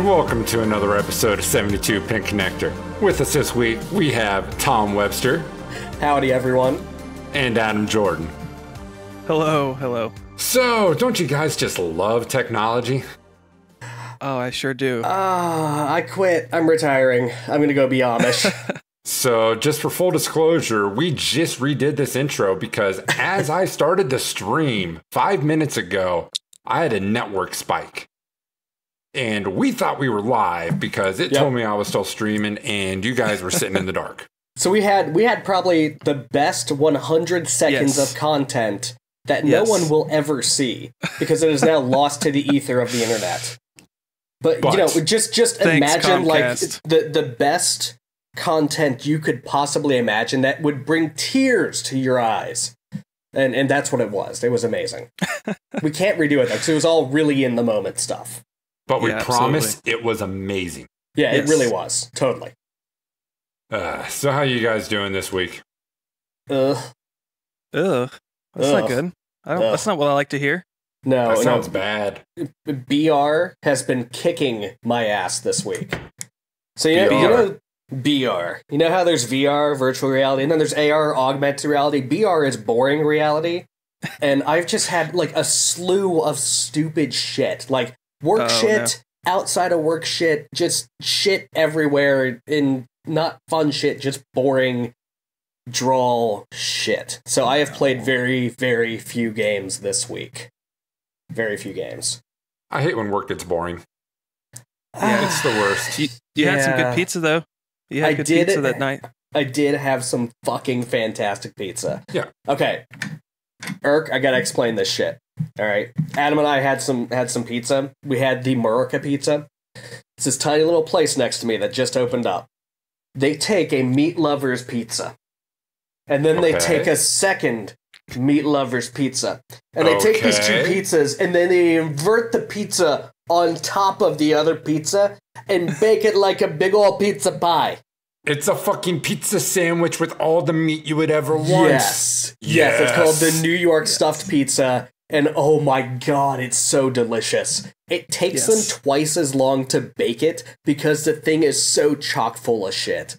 and welcome to another episode of 72 Pin Connector. With us this week, we have Tom Webster Howdy, everyone. and Adam Jordan. Hello, hello. So, don't you guys just love technology? Oh, I sure do. Ah, I quit. I'm retiring. I'm gonna go be Amish. So, just for full disclosure, we just redid this intro because as I started the stream five minutes ago, I had a network spike. And we thought we were live because it Yep. told me I was still streaming and you guys were sitting in the dark. so we had we had probably the best 100 seconds Yes. of content that no one will ever see because it is now lost to the ether of the internet. But, But- you know, just just Thanks, imagine like the the best content you could possibly imagine that would bring tears to your eyes. And and that's what it was. It was amazing. we can't redo it though, because it was all really in the moment stuff. But we Yeah, promised it was amazing. Yeah, Yes. it really was. Totally. Uh, so, how you guys doing this week? Ugh. Ugh, that's Ugh. not good. I don't. Ugh. That's not what I like to hear. No, That no. sounds bad. BR has been kicking my ass this week. So you know, BR. you know BR. You know how there's VR, virtual reality, and then there's AR, augmented reality. BR is boring reality, and I've just had like a slew of stupid shit, like work Oh, shit, outside of work shit, just shit everywhere, in not fun shit, just boring drawl shit. So I have played very, very few games this week. Very few games. I hate when work gets boring. Yeah. It's the worst. You, you had some good pizza though. You had I good did pizza that night. I did have some fucking fantastic pizza. Yeah. Okay. Eric, I gotta explain this shit. All right. Adam and I had some had some pizza. We had the Murica pizza. It's this tiny little place next to me that just opened up. They take a meat lovers pizza, and then they take a second meat lovers pizza, and they take these two pizzas, and then they invert the pizza on top of the other pizza and bake it like a big old pizza pie. It's a fucking pizza sandwich with all the meat you would ever want. Yes. Yes, it's called the New York stuffed pizza. And oh my god, it's so delicious. It takes Yes. them twice as long to bake it because the thing is so chock full of shit.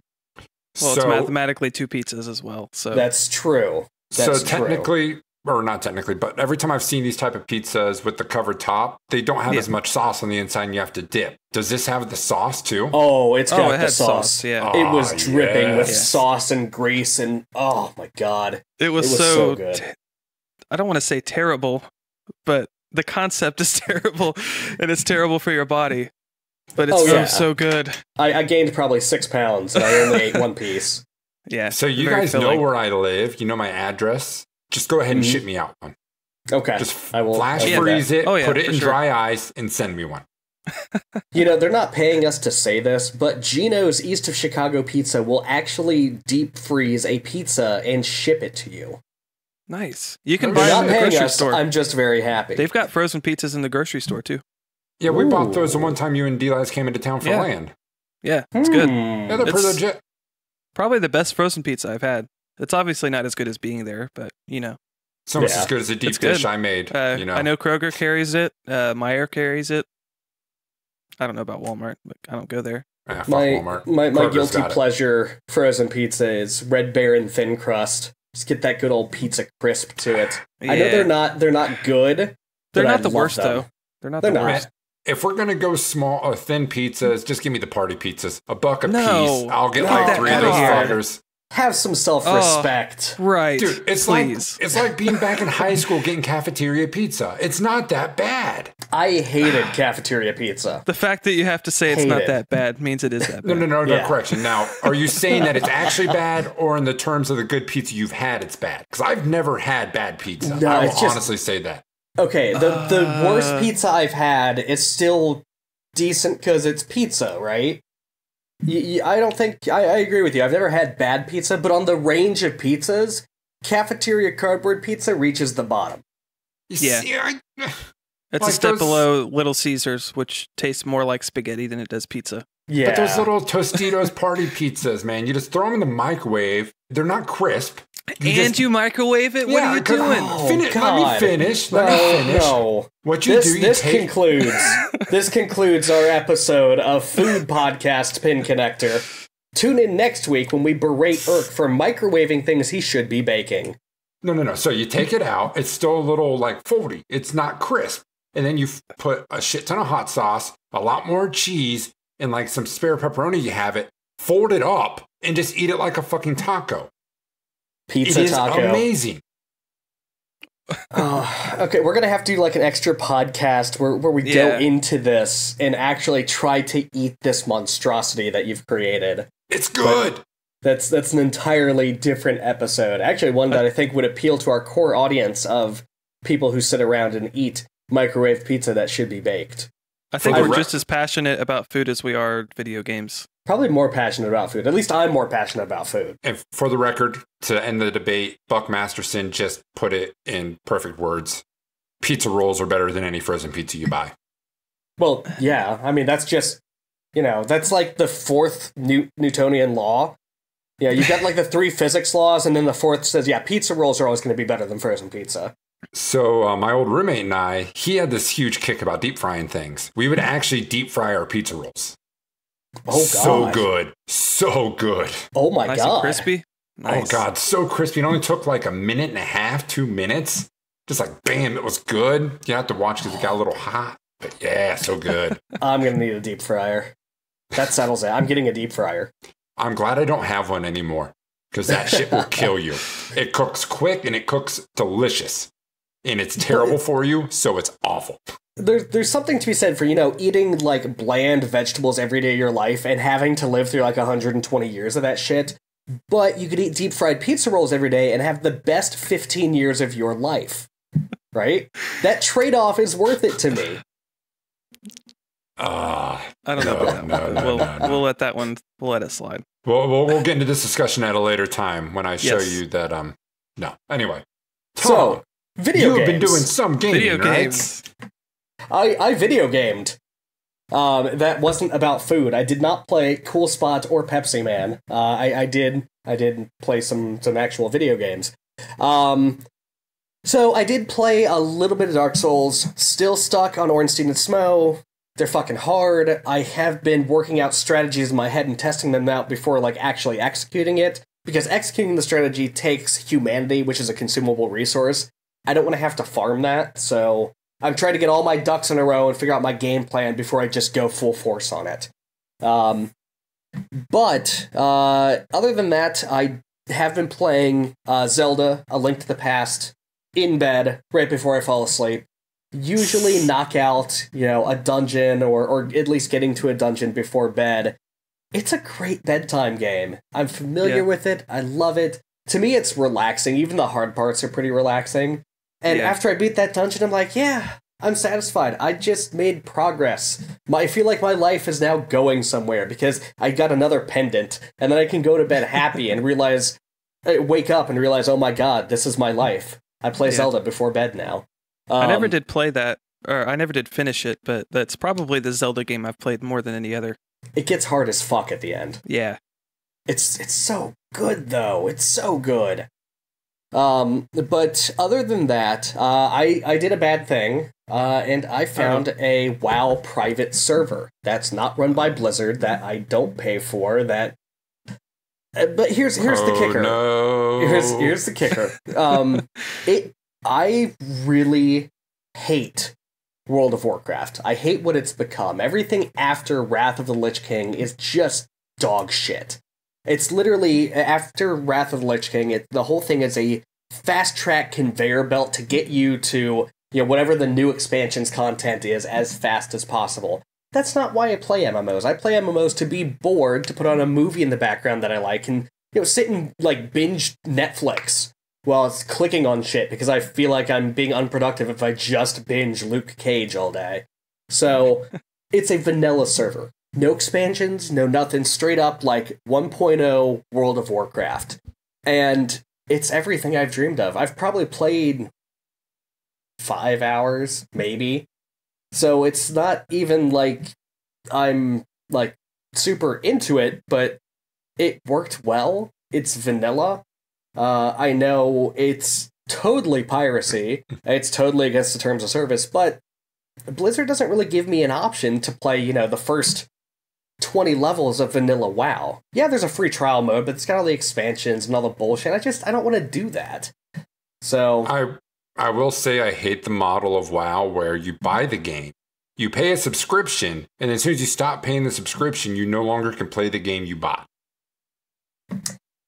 Well, so, it's mathematically two pizzas as well. So That's true. so That's true. technically, or not technically, but every time I've seen these type of pizzas with the covered top, they don't have Yeah. as much sauce on the inside and you have to dip. Does this have the sauce too? Oh, it's got it the sauce. sauce, yeah. It was Ah, dripping with yes. sauce and grease and oh my god. it was, It was so. so good. Te- I don't want to say terrible, but the concept is terrible, and it's terrible for your body. But it's Oh, so yeah. so good. I, I gained probably six pounds and I only ate one piece. Yeah. So you guys filling. know where I live. You know my address. Just go ahead and Mhm. ship me out one. Okay. Just I will flash I'll that. freeze it, Oh, yeah, put it in sure. dry ice, and send me one. You know, they're not paying us to say this, but Gino's East of Chicago Pizza will actually deep freeze a pizza and ship it to you. Nice. You can buy them not in the grocery us. store. I'm just very happy. They've got frozen pizzas in the grocery store too. Yeah, we bought those the one time you and D-Lies came into town for Yeah. land. Yeah, it's good. Hmm. Yeah, they're pretty legit. Probably the best frozen pizza I've had. It's obviously not as good as being there, but you know. It's almost Yeah. as good as the deep It's good. dish I made. Uh, you know, I know Kroger carries it. Uh, Meijer carries it. I don't know about Walmart, but I don't go there. Ah, My, Walmart. my, my Kroger's guilty got it. pleasure frozen pizza is Red Baron thin crust. Just get that good old pizza crisp to it. I know they're not they're not good. They're but I not the worst them. though. They're not They're the not. worst. If we're gonna go small or thin pizzas, just give me the party pizzas. A buck a No. piece. I'll get Get like three of those fuckers. Have some self respect. Right. Dude, it's Please. like it's like being back in high school getting cafeteria pizza. It's not that bad. I hated cafeteria pizza. the fact that you have to say it's Hate not it. that bad means it is that bad. No, no, no, no. Yeah. Correction. Now, are you saying that it's actually bad, or in the terms of the good pizza you've had, it's bad? Because I've never had bad pizza. No, I will just- honestly say that. Okay, the the worst Uh. pizza I've had is still decent because it's pizza, right? Y- y- I don't think I, I agree with you. I've never had bad pizza, but on the range of pizzas, cafeteria cardboard pizza reaches the bottom. Yeah. see, I- It's Like a step those- below Little Caesars, which tastes more like spaghetti than it does pizza. Yeah, But those little Tostitos party pizzas, man, you just throw them in the microwave. They're not crisp. You and just- you microwave it? What Yeah, are you doing? Oh, Fini- let me finish. Let no, me finish. no. What you This do, you this take. concludes this concludes our episode of Food Podcast Pin Connector. Tune in next week when we berate Eric for microwaving things he should be baking. No, no, no. So you take it out. It's still a little like foldy. It's not crisp. And then you f- put a shit ton of hot sauce, a lot more cheese, and like some spare pepperoni. You have it. Fold it up and just eat it like a fucking taco. Pizza it is taco. amazing. Oh, okay, we're gonna have to do like an extra podcast where, where we go into this and actually try to eat this monstrosity that you've created. It's good. That's that's an entirely different episode. Actually, one that I think would appeal to our core audience of people who sit around and eat microwave pizza that should be baked. I think For the we're re- just as passionate about food as we are video games. Probably more passionate about food. At least I'm more passionate about food. And for the record, to end the debate, Buck Masterson just put it in perfect words. Pizza rolls are better than any frozen pizza you buy. Well, yeah, I mean that's just you know that's like the fourth New- Newtonian law. Yeah, you've got like the three physics laws, and then the fourth says, yeah, pizza rolls are always going to be better than frozen pizza. So uh, my old roommate and I, he had this huge kick about deep frying things. We would actually deep fry our pizza rolls. Oh god, so good, so good. Oh my nice god, and crispy. Nice. Oh god, so crispy. It only took like a minute and a half, two minutes. Just like bam, it was good. You have to watch because it got a little hot, but yeah, so good. I'm gonna need a deep fryer. That settles it. I'm getting a deep fryer. I'm glad I don't have one anymore because that shit will kill you. It cooks quick and it cooks delicious, and it's terrible for you, so it's awful. There's there's something to be said for you know eating like bland vegetables every day of your life and having to live through like 120 years of that shit. But you could eat deep fried pizza rolls every day and have the best 15 years of your life. Right? That trade off is worth it to me. Ah, I don't know No, about that no, no, we'll, no, no. we'll let that one. We'll let it slide. Well, we'll, we'll get into this discussion at a later time when I show Yes. you that. Um, no. Anyway, So, Tom, video you have games. been doing some gaming, Video right? games. I, I video gamed. Um, that wasn't about food. I did not play Cool Spot or Pepsi Man. Uh, I, I did I did play some some actual video games. Um, so I did play a little bit of Dark Souls. Still stuck on Ornstein and Smough. They're fucking hard. I have been working out strategies in my head and testing them out before like actually executing it because executing the strategy takes humanity, which is a consumable resource. I don't want to have to farm that, so I'm trying to get all my ducks in a row and figure out my game plan before I just go full force on it. Um, but uh, other than that, I have been playing uh, Zelda: A Link to the Past in bed right before I fall asleep. Usually, knock out you know a dungeon or or at least getting to a dungeon before bed. It's a great bedtime game. I'm familiar Yeah. with it. I love it. To me, it's relaxing. Even the hard parts are pretty relaxing. And Yeah. after I beat that dungeon, I'm like, yeah, I'm satisfied. I just made progress. My, I feel like my life is now going somewhere because I got another pendant, and then I can go to bed happy and realize, I wake up and realize, oh my god, this is my life. I play Yeah. Zelda before bed now. I never Um, did play that, or I never did finish it, but that's probably the Zelda game I've played more than any other. It gets hard as fuck at the end. Yeah. It's it's so good though. It's so good. Um, but other than that, uh, I I did a bad thing, uh, and I found a WoW private server that's not run by Blizzard that I don't pay for. That, Uh, but here's here's the Oh, kicker. No. Here's here's the kicker. Um, it I really hate World of Warcraft. I hate what it's become. Everything after Wrath of the Lich King is just dog shit. It's literally after Wrath of the Lich King. It, the whole thing is a fast track conveyor belt to get you to you know whatever the new expansions content is as fast as possible. That's not why I play MMOs. I play MMOs to be bored, to put on a movie in the background that I like, and you know sit and like binge Netflix while it's clicking on shit because I feel like I'm being unproductive if I just binge Luke Cage all day. So it's a vanilla server. No expansions, no nothing, straight up like 1.0 World of Warcraft. And it's everything I've dreamed of. I've probably played five hours, maybe. So it's not even like I'm like super into it, but it worked well. It's vanilla. Uh, I know it's totally piracy. It's totally against the terms of service, but Blizzard doesn't really give me an option to play, you know, the first 20 levels of vanilla WoW. Yeah, there's a free trial mode, but it's got all the expansions and all the bullshit. I just I don't want to do that. So I I will say I hate the model of WoW where you buy the game, you pay a subscription, and as soon as you stop paying the subscription, you no longer can play the game you bought.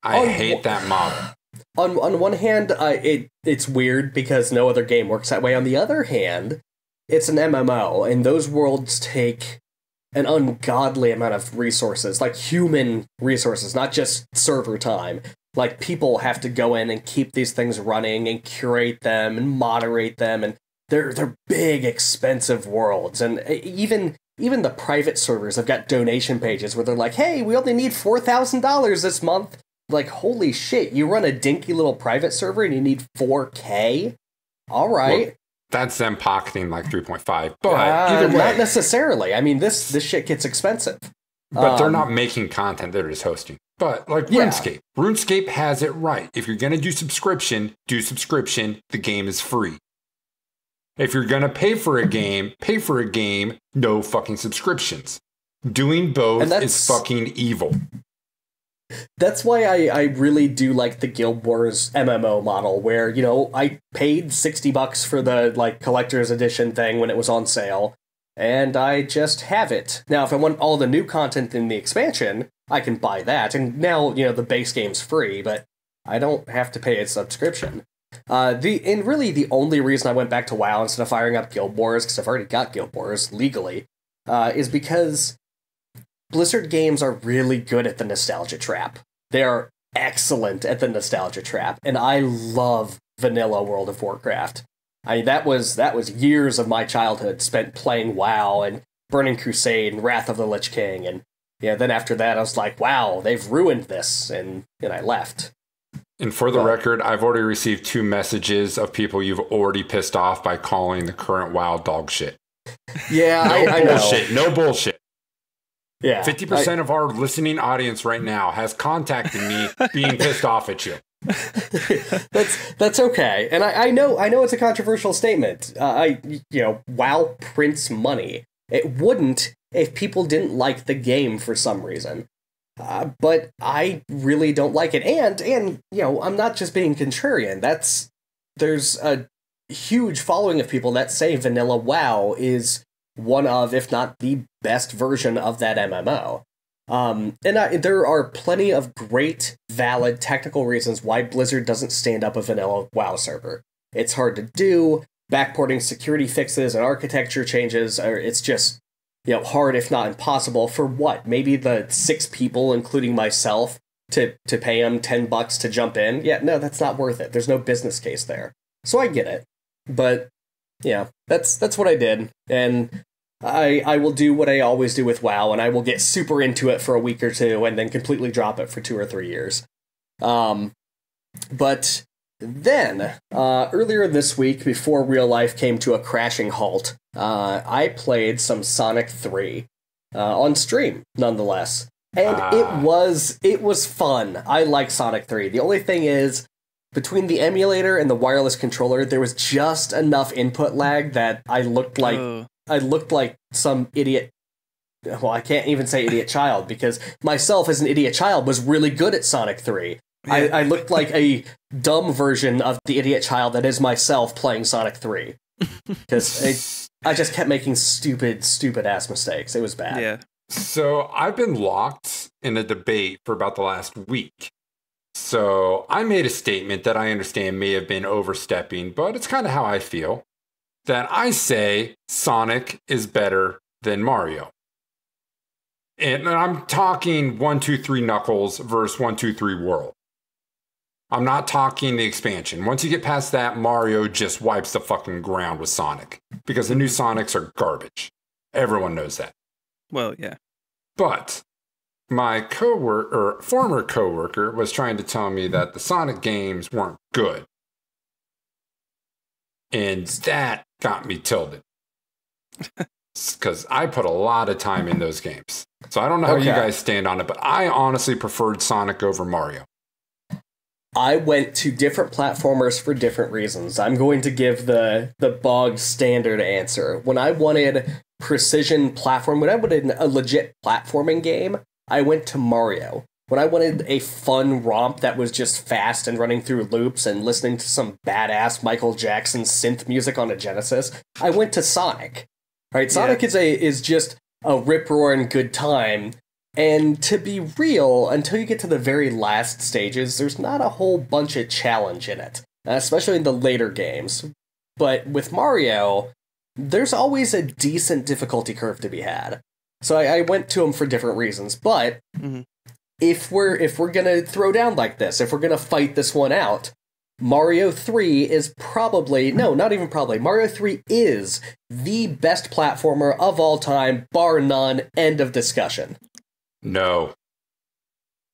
I Oh, hate that model. on on one hand, uh, it it's weird because no other game works that way. On the other hand, it's an MMO, and those worlds take an ungodly amount of resources, like human resources, not just server time. Like people have to go in and keep these things running and curate them and moderate them, and they're they're big, expensive worlds, and uh, even. Even the private servers have got donation pages where they're like, "Hey, we only need four thousand dollars this month like holy shit you run a dinky little private server and you need 4k all right That's them pocketing like 3.5. But Uh, either way, not necessarily i mean this this shit gets expensive but they're um, not making content, they're just hosting. But like Yeah. RuneScape, RuneScape has it right. If you're going to do subscription, do subscription. The game is free. If you're going to pay for a game, pay for a game, no fucking subscriptions. Doing both is fucking evil. That's why I, I really do like the guild wars mmo model where you know i paid 60 bucks for the like collector's edition thing when it was on sale and i just have it. Now if i want all the new content in the expansion i can buy that and now you know the base game's free but i don't have to pay a subscription. Uh, the and really the only reason I went back to WoW instead of firing up Guild Wars because I've already got Guild Wars legally uh, is because Blizzard games are really good at the nostalgia trap. They are excellent at the nostalgia trap, and I love vanilla World of Warcraft. I mean, that was that was years of my childhood spent playing WoW and Burning Crusade and Wrath of the Lich King, and yeah. Then after that, I was like, "Wow, they've ruined this," and and I left. And for the Well- record, I've already received two messages of people you've already pissed off by calling the current WoW dog shit. Yeah, No I, I know. bullshit. No bullshit. Yeah, Fifty percent of our listening audience right now has contacted me being pissed off at you. that's that's okay, and I, I know I know it's a controversial statement. Uh, I you know, WoW prints money. It wouldn't if people didn't like the game for some reason. Uh, but I really don't like it, and and you know, I'm not just being contrarian. That's there's a huge following of people that say vanilla WoW is one of, if not the best version of that MMO. Um, and I, there are plenty of great, valid technical reasons why Blizzard doesn't stand up a vanilla WoW server. It's hard to do. Backporting security fixes and architecture changes it's just you know hard if not impossible for what maybe the six people including myself to to pay them 10 bucks to jump in yeah no that's not worth it there's no business case there so i get it but yeah that's that's what i did and I, I will do what I always do with WoW, and I will get super into it for a week or two, and then completely drop it for two or three years. Um, but then uh, earlier this week, before real life came to a crashing halt, uh, I played some Sonic Three uh, on stream, nonetheless, and Ah. it was it was fun. I like Sonic Three. The only thing is. Between the emulator and the wireless controller, there was just enough input lag that I looked like Oh, I looked like some idiot. Well, I can't even say idiot child because myself as an idiot child was really good at Sonic 3. I, Yeah. I looked like a dumb version of the idiot child that is myself playing Sonic 3. Because I just kept making stupid, stupid ass mistakes. It was bad. yeah. So I've been locked in a debate for about the last week. So I made a statement that I understand may have been overstepping, but it's kind of how I feel. That I say Sonic is better than Mario. And I'm talking one, two, three Knuckles versus one, two, three World. I'm not talking the expansion. Once you get past that, Mario just wipes the fucking ground with Sonic because the new Sonics are garbage. Everyone knows that. Well, yeah. But my coworker or former coworker was trying to tell me that the Sonic games weren't good. And that got me tilted. Because I put a lot of time in those games. So I don't know how you guys stand on it, but I honestly preferred Sonic over Mario. I went to different platformers for different reasons. I'm going to give the the bog standard answer. When I wanted precision platform, when I wanted a legit platforming game, I went to Mario. When I wanted a fun romp that was just fast and running through loops and listening to some badass Michael Jackson synth music on a Genesis, I went to Sonic. Right? Sonic is a is just a rip roaring good time. And to be real, until you get to the very last stages, there's not a whole bunch of challenge in it, especially in the later games. But with Mario, there's always a decent difficulty curve to be had. So I, I went to them for different reasons. But Mhm. if we're if we're gonna throw down like this, if we're gonna fight this one out, Mario 3 is probably no, not even probably. Mario 3 is the best platformer of all time, bar none. End of discussion. No.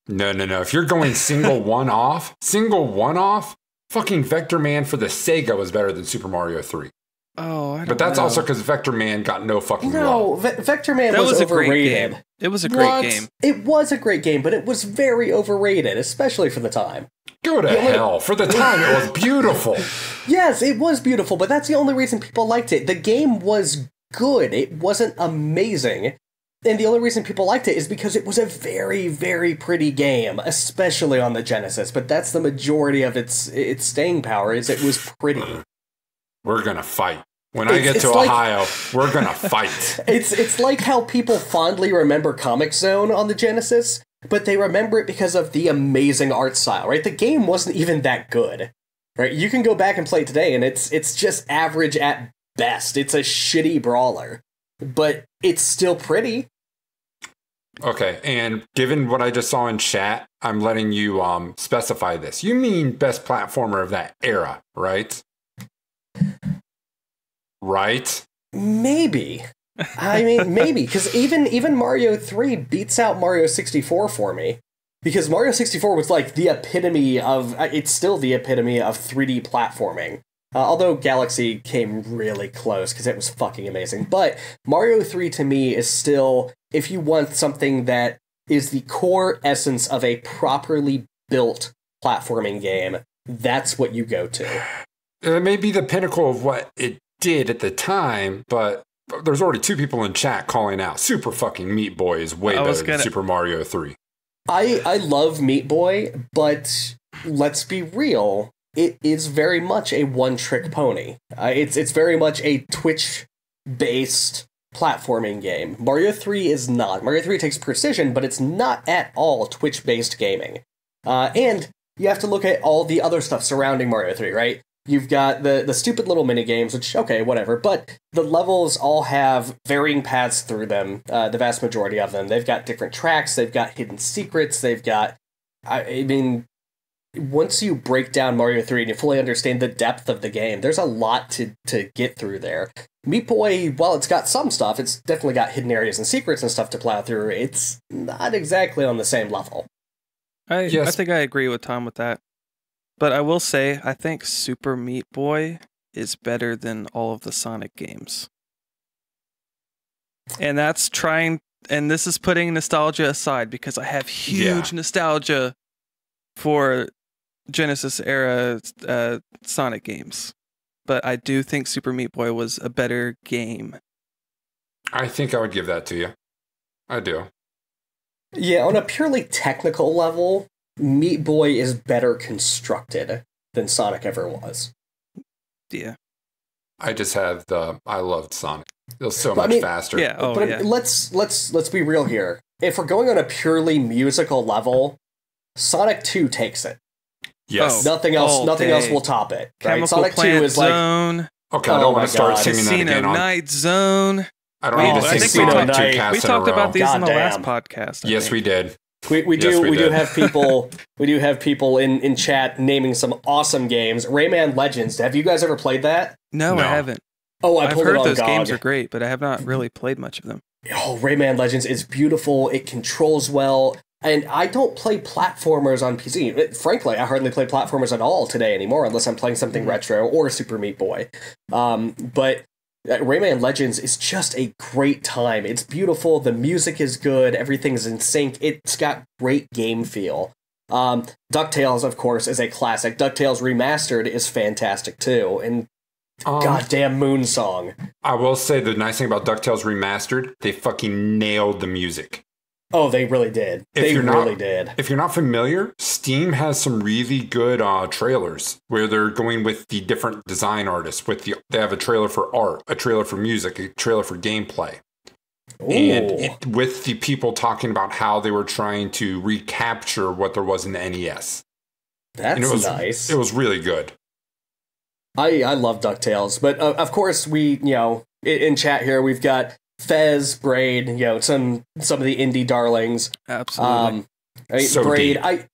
No, no, no. If you're going single one off, single one off, fucking Vector Man for the Sega was better than Super Mario 3. Oh, I don't But that's know. also because Vector Man got no fucking No, love. Ve- Vector Man that was, was, a great overrated. game. It was a great What? game. It was a great game, but it was very overrated, especially for the time. Go to The only- hell. For the time, it was beautiful. Yes, it was beautiful, but that's the only reason people liked it. The game was good. It wasn't amazing. And the only reason people liked it is because it was a very, very pretty game, especially on the Genesis. But that's the majority of its its staying power is it was pretty. We're going to fight. When I get to like- Ohio, we're going to fight. It's it's like how people fondly remember Comix Zone on the Genesis, but they remember it because of the amazing art style, right? The game wasn't even that good. Right? You can go back and play today and it's it's just average at best. It's a shitty brawler. But it's still pretty. Okay, and given what I just saw in chat, I'm letting you um specify this. You mean best platformer of that era, right? Right? Maybe. I mean, maybe because even even Mario Three beats out Mario sixty four for me. Because Mario sixty four was like the epitome of. uh, It's still the epitome of three D platforming. Uh, although Galaxy came really close because it was fucking amazing. But Mario Three to me is still, if you want something that is the core essence of a properly built platforming game, that's what you go to. It may be the pinnacle of what it did at the time, but there's already two people in chat calling out Super fucking Meat Boy is way better than gonna- Super Mario 3. I I love Meat Boy, but let's be real. It is very much a one-trick pony. Uh, it's it's very much a Twitch-based platforming game. Mario Three is not. Mario Three takes precision, but it's not at all Twitch-based gaming. Uh, and you have to look at all the other stuff surrounding Mario Three, right? You've got the the stupid little mini games, which okay, whatever. But the levels all have varying paths through them. Uh, the vast majority of them. They've got different tracks. They've got hidden secrets. They've got. I, I mean, once you break down Mario Three and you fully understand the depth of the game, there's a lot to to get through there. Meat Boy, while it's got some stuff, it's definitely got hidden areas and secrets and stuff to plow through. It's not exactly on the same level. I, I think I agree with Tom with that. But I will say, I think Super Meat Boy is better than all of the Sonic games. And that's trying, and this is putting nostalgia aside because I have huge nostalgia for Genesis era uh, Sonic games. But I do think Super Meat Boy was a better game. I think I would give that to you. I do. Yeah, on a purely technical level, Meat Boy is better constructed than Sonic ever was. Yeah. I just have the I loved Sonic. It was so But I much mean- faster. Yeah. Oh, but I mean, let's let's let's be real here. If we're going on a purely musical level, Sonic 2 takes it. Yes. Oh. Nothing else all nothing else will top it. Right? Chemical Sonic 2 Plant is like Zone, Okay, I Oh don't my want to start God. singing that Casino again on. Night Zone. I don't Oh, need I to think sing we Sonic talked- two we casts in a talked about row. these in the last podcast. I Yes, think. we did. We, we do we we do have people we do have people in, in chat naming some awesome games. Rayman Legends. Have you guys ever played that? No, No. I haven't. Oh, I I've heard it on those GOG. games are great, but I have not really played much of them. Oh, Rayman Legends is beautiful. It controls well. And I don't play platformers on PC. It- Frankly, I hardly play platformers at all today anymore, unless I'm playing something Mhm. retro or Super Meat Boy. Um, but Rayman Legends is just a great time. It's beautiful. The music is good. Everything's in sync. It's got great game feel. Um, DuckTales, of course, is a classic. DuckTales Remastered is fantastic too. And Um, goddamn Moon Song. I will say the nice thing about DuckTales Remastered, they fucking nailed the music. Oh, they really did. If they you're not- really did. If you're not familiar, Steam has some really good uh, trailers where they're going with the different design artists. With the, they have a trailer for art, a trailer for music, a trailer for gameplay, and it, with the people talking about how they were trying to recapture what there was in the NES. That's and it was nice. It was really good. I I love Ducktales, but uh, of course we you know in, in chat here we've got Fez, Braid, you know some some of the indie darlings. Absolutely. Um, right, So Braid, deep. I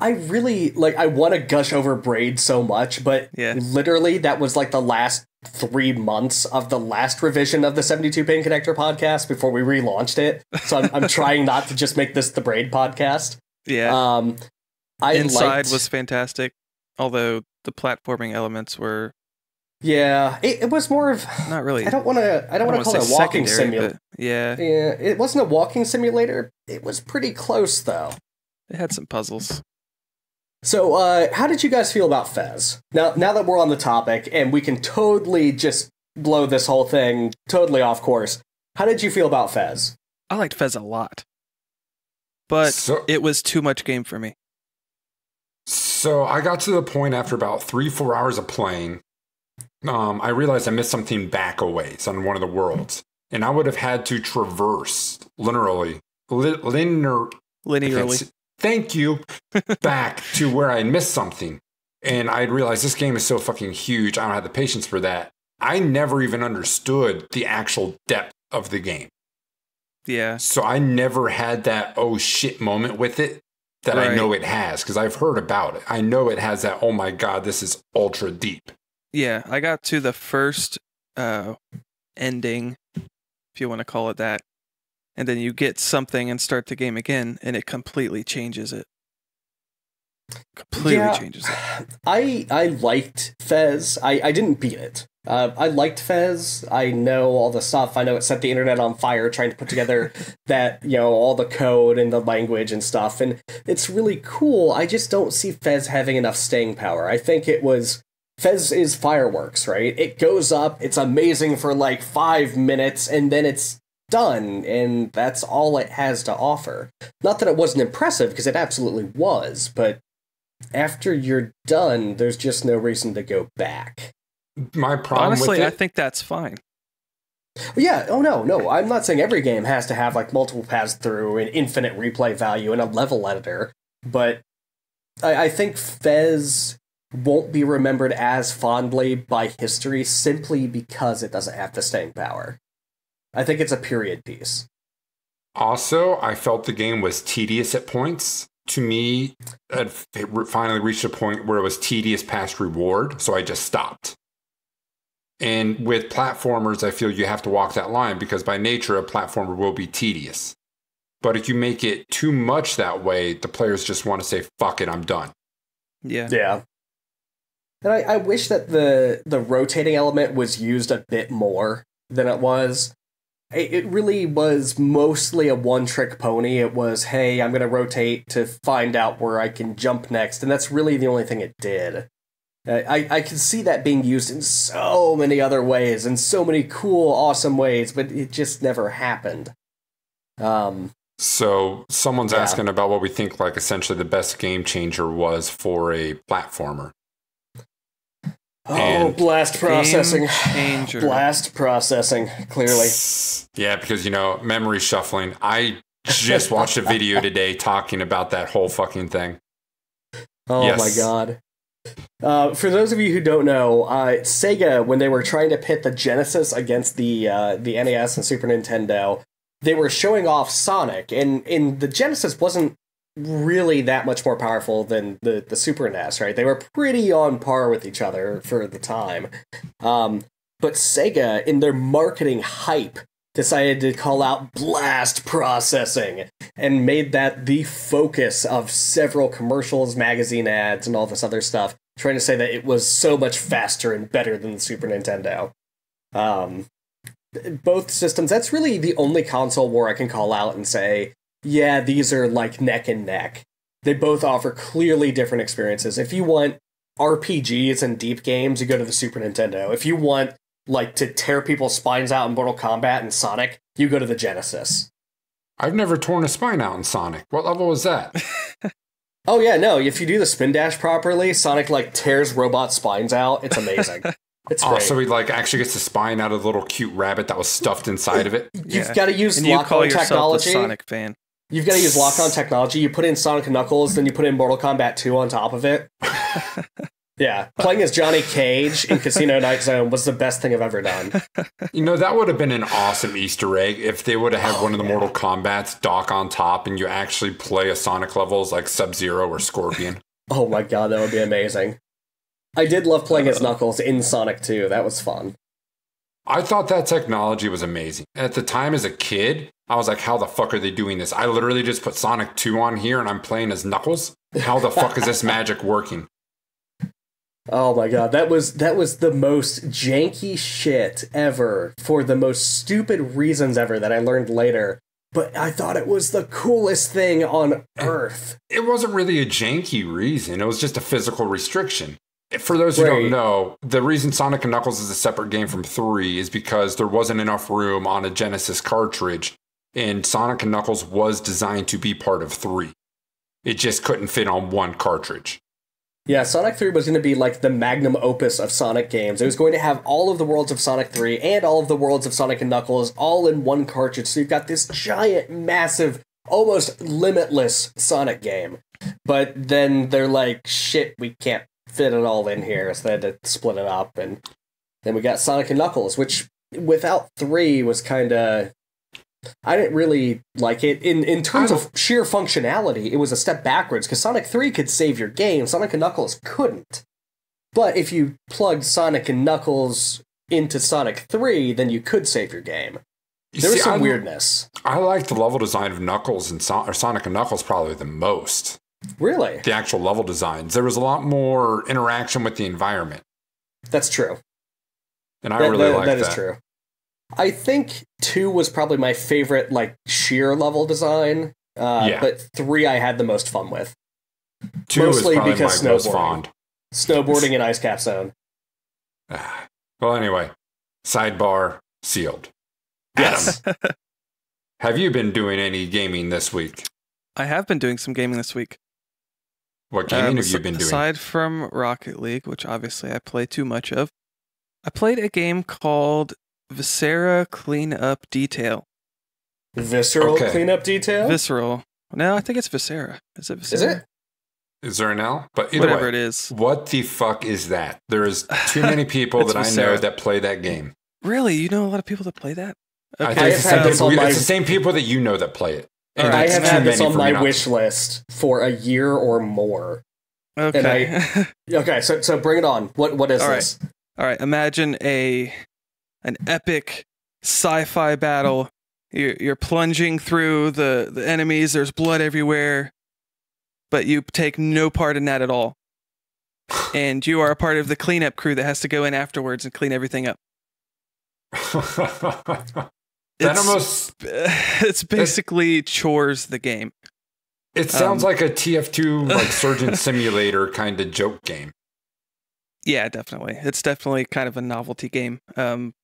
I really like. I want to gush over Braid so much, but Yeah. literally that was like the last three months of the last revision of the 72 pin connector podcast before we relaunched it. So I'm I'm trying not to just make this the Braid podcast. yeah. Um, I Inside liked- was fantastic, although the platforming elements were yeah. It, it was more of not really. I don't want to. I don't want to wanna call it a walking simulator. Yeah, Yeah, it wasn't a walking simulator. It was pretty close though. it had some puzzles. So, uh, how did you guys feel about Fez? Now, now that we're on the topic and we can totally just blow this whole thing totally off course, how did you feel about Fez? I liked Fez a lot, but So- it was too much game for me. So I got to the point after about three, four hours of playing. Um, I realized I missed something back a ways on one of the worlds, and I would have had to traverse literally, li- linear. Linearly, Thank you. back to where I missed something, and I realized this game is so fucking huge. I don't have the patience for that. I never even understood the actual depth of the game. yeah, So I never had that oh shit moment with it that I know it has because I've heard about it. I know it has that oh my god, this is ultra deep. Yeah. I got to the first uh, ending, if you want to call it that, and then you get something and start the game again, and it completely changes it. Completely Yeah. changes it. I I liked Fez. I, I didn't beat it. Uh, I liked Fez. I know all the stuff. I know it set the internet on fire trying to put together that, you know, all the code and the language and stuff. And it's really cool. I just don't see Fez having enough staying power. I think it was. Fez is fireworks, right? It goes up, it's amazing for like five minutes, and then it's done, and that's all it has to offer. Not that it wasn't impressive, because it absolutely was, but after you're done, there's just no reason to go back. My problem Honestly, with I think that's fine. Yeah, oh no, no, I'm not saying every game has to have like multiple paths through and infinite replay value and a level editor, but I, I think Fez won't be remembered as fondly by history simply because it doesn't have the staying power. I think it's a period piece. also I felt the game was tedious at points. To me, it it finally reached a point where it was tedious past reward, so I just stopped. And with platformers, I feel you have to walk that line because by nature, a platformer will be tedious. But if you make it too much that way, the players just want to say, fuck it, I'm done. Yeah. Yeah. And I, I wish that the the rotating element was used a bit more than it was. It, it really was mostly a one trick pony. It was, hey, I'm going to rotate to find out where I can jump next. And that's really the only thing it did. Uh, I, I can see that being used in so many other ways, in so many cool, awesome ways, but it just never happened. Um, So someone's Yeah. asking about what we think like essentially the best game changer was for a platformer. Oh, blast processing. Changer. Blast processing, clearly. Yeah, because you know, memory shuffling. I just watched a video today talking about that whole fucking thing. Oh Yes. my god. Uh, for those of you who don't know, uh, Sega, when they were trying to pit the Genesis against the uh, the NES and Super Nintendo, they were showing off Sonic, and and the Genesis wasn't really that much more powerful than the the Super NES, right? They were pretty on par with each other for the time. Um, but Sega, in their marketing hype, decided to call out blast processing and made that the focus of several commercials, magazine ads, and all this other stuff, trying to say that it was so much faster and better than the Super Nintendo. Um, both systems, that's really the only console war I can call out and say, yeah, these are like neck and neck. They both offer clearly different experiences. If you want RPGs and deep games, you go to the Super Nintendo. If you want like to tear people's spines out in Mortal Kombat and Sonic, you go to the Genesis. I've never torn a spine out in Sonic. What level was that? oh yeah, no. If you do the spin dash properly, Sonic like tears robot spines out. It's amazing. It's oh, so he like actually gets the spine out of the little cute rabbit that was stuffed inside of it. You've Yeah. got to use And you lock call yourself technology. a Sonic fan. You've got to use lock on technology. You put in Sonic Knuckles, then you put in Mortal Kombat 2 on top of it. yeah, playing as Johnny Cage in Casino Night Zone was the best thing I've ever done. You know, that would have been an awesome Easter egg if they would have had Oh, one of the yeah. Mortal Kombat's dock on top and you actually play a Sonic levels like Sub Zero or Scorpion. Oh my god, that would be amazing. I did love playing as Knuckles in Sonic 2. That was fun. I thought that technology was amazing. At the time as a kid, I was like, how the fuck are they doing this? I literally just put Sonic 2 on here and I'm playing as Knuckles. How the fuck is this magic working? Oh my god, that was that was the most janky shit ever for the most stupid reasons ever that I learned later. But I thought it was the coolest thing on eh, earth. It wasn't really a janky reason, it was just a physical restriction. For those who don't know, the reason Sonic and Knuckles is a separate game from 3 is because there wasn't enough room on a Genesis cartridge, and Sonic and Knuckles was designed to be part of 3. It just couldn't fit on one cartridge. Yeah, Sonic 3 was going to be like the magnum opus of Sonic games. It was going to have all of the worlds of Sonic 3 and all of the worlds of Sonic and Knuckles all in one cartridge. So you've got this giant, massive, almost limitless Sonic game. But then they're like, shit, we can't fit it all in here. So they had to split it up. And then we got Sonic and Knuckles, which without 3 was kind of. I didn't really like it. In in terms of sheer functionality, it was a step backwards because Sonic 3 could save your game, Sonic and Knuckles couldn't. But if you plugged Sonic and Knuckles into Sonic 3, then you could save your game. There was some I- weirdness. I like the level design of Knuckles and Son- Sonic and Knuckles probably the most. Really? The actual level designs. There was a lot more interaction with the environment, That's true. and I That- really like that that. is true. I think 2 was probably my favorite, like, sheer level design. Uh, Yeah. But 3 I had the most fun with. Two Mostly probably because my most snowboarding. fond. Snowboarding and Ice Cap Zone. Well, anyway, sidebar sealed. Yes. Have you been doing any gaming this week? I have been doing some gaming this week. What gaming Um, have you asi- been doing? Aside from Rocket League, which obviously I play too much of, I played a game called Viscera Cleanup Detail. Visceral Okay. cleanup detail? Visceral. No, I think it's Viscera. Is it Viscera? Is it? Is there an L? But either Whatever way, it is. what the fuck is that? There is too many people It's that I know that play that game. Really? You know a lot of people that play that? I think it's the, same people, it's the same people that you know that play it. And Alright. I have had this on my me to- wish list for a year or more. Okay. Okay, so so bring it on. What what is All right. this? All right. Imagine a an epic sci-fi battle. You're, you're plunging through the, the enemies. There's blood everywhere, but you take no part in that at all. And you are a part of the cleanup crew that has to go in afterwards and clean everything up. that It's- almost it's basically chores the game. it sounds um, like a TF2 like surgeon simulator kind of joke game. Yeah, definitely. It's definitely kind of a novelty game. Um,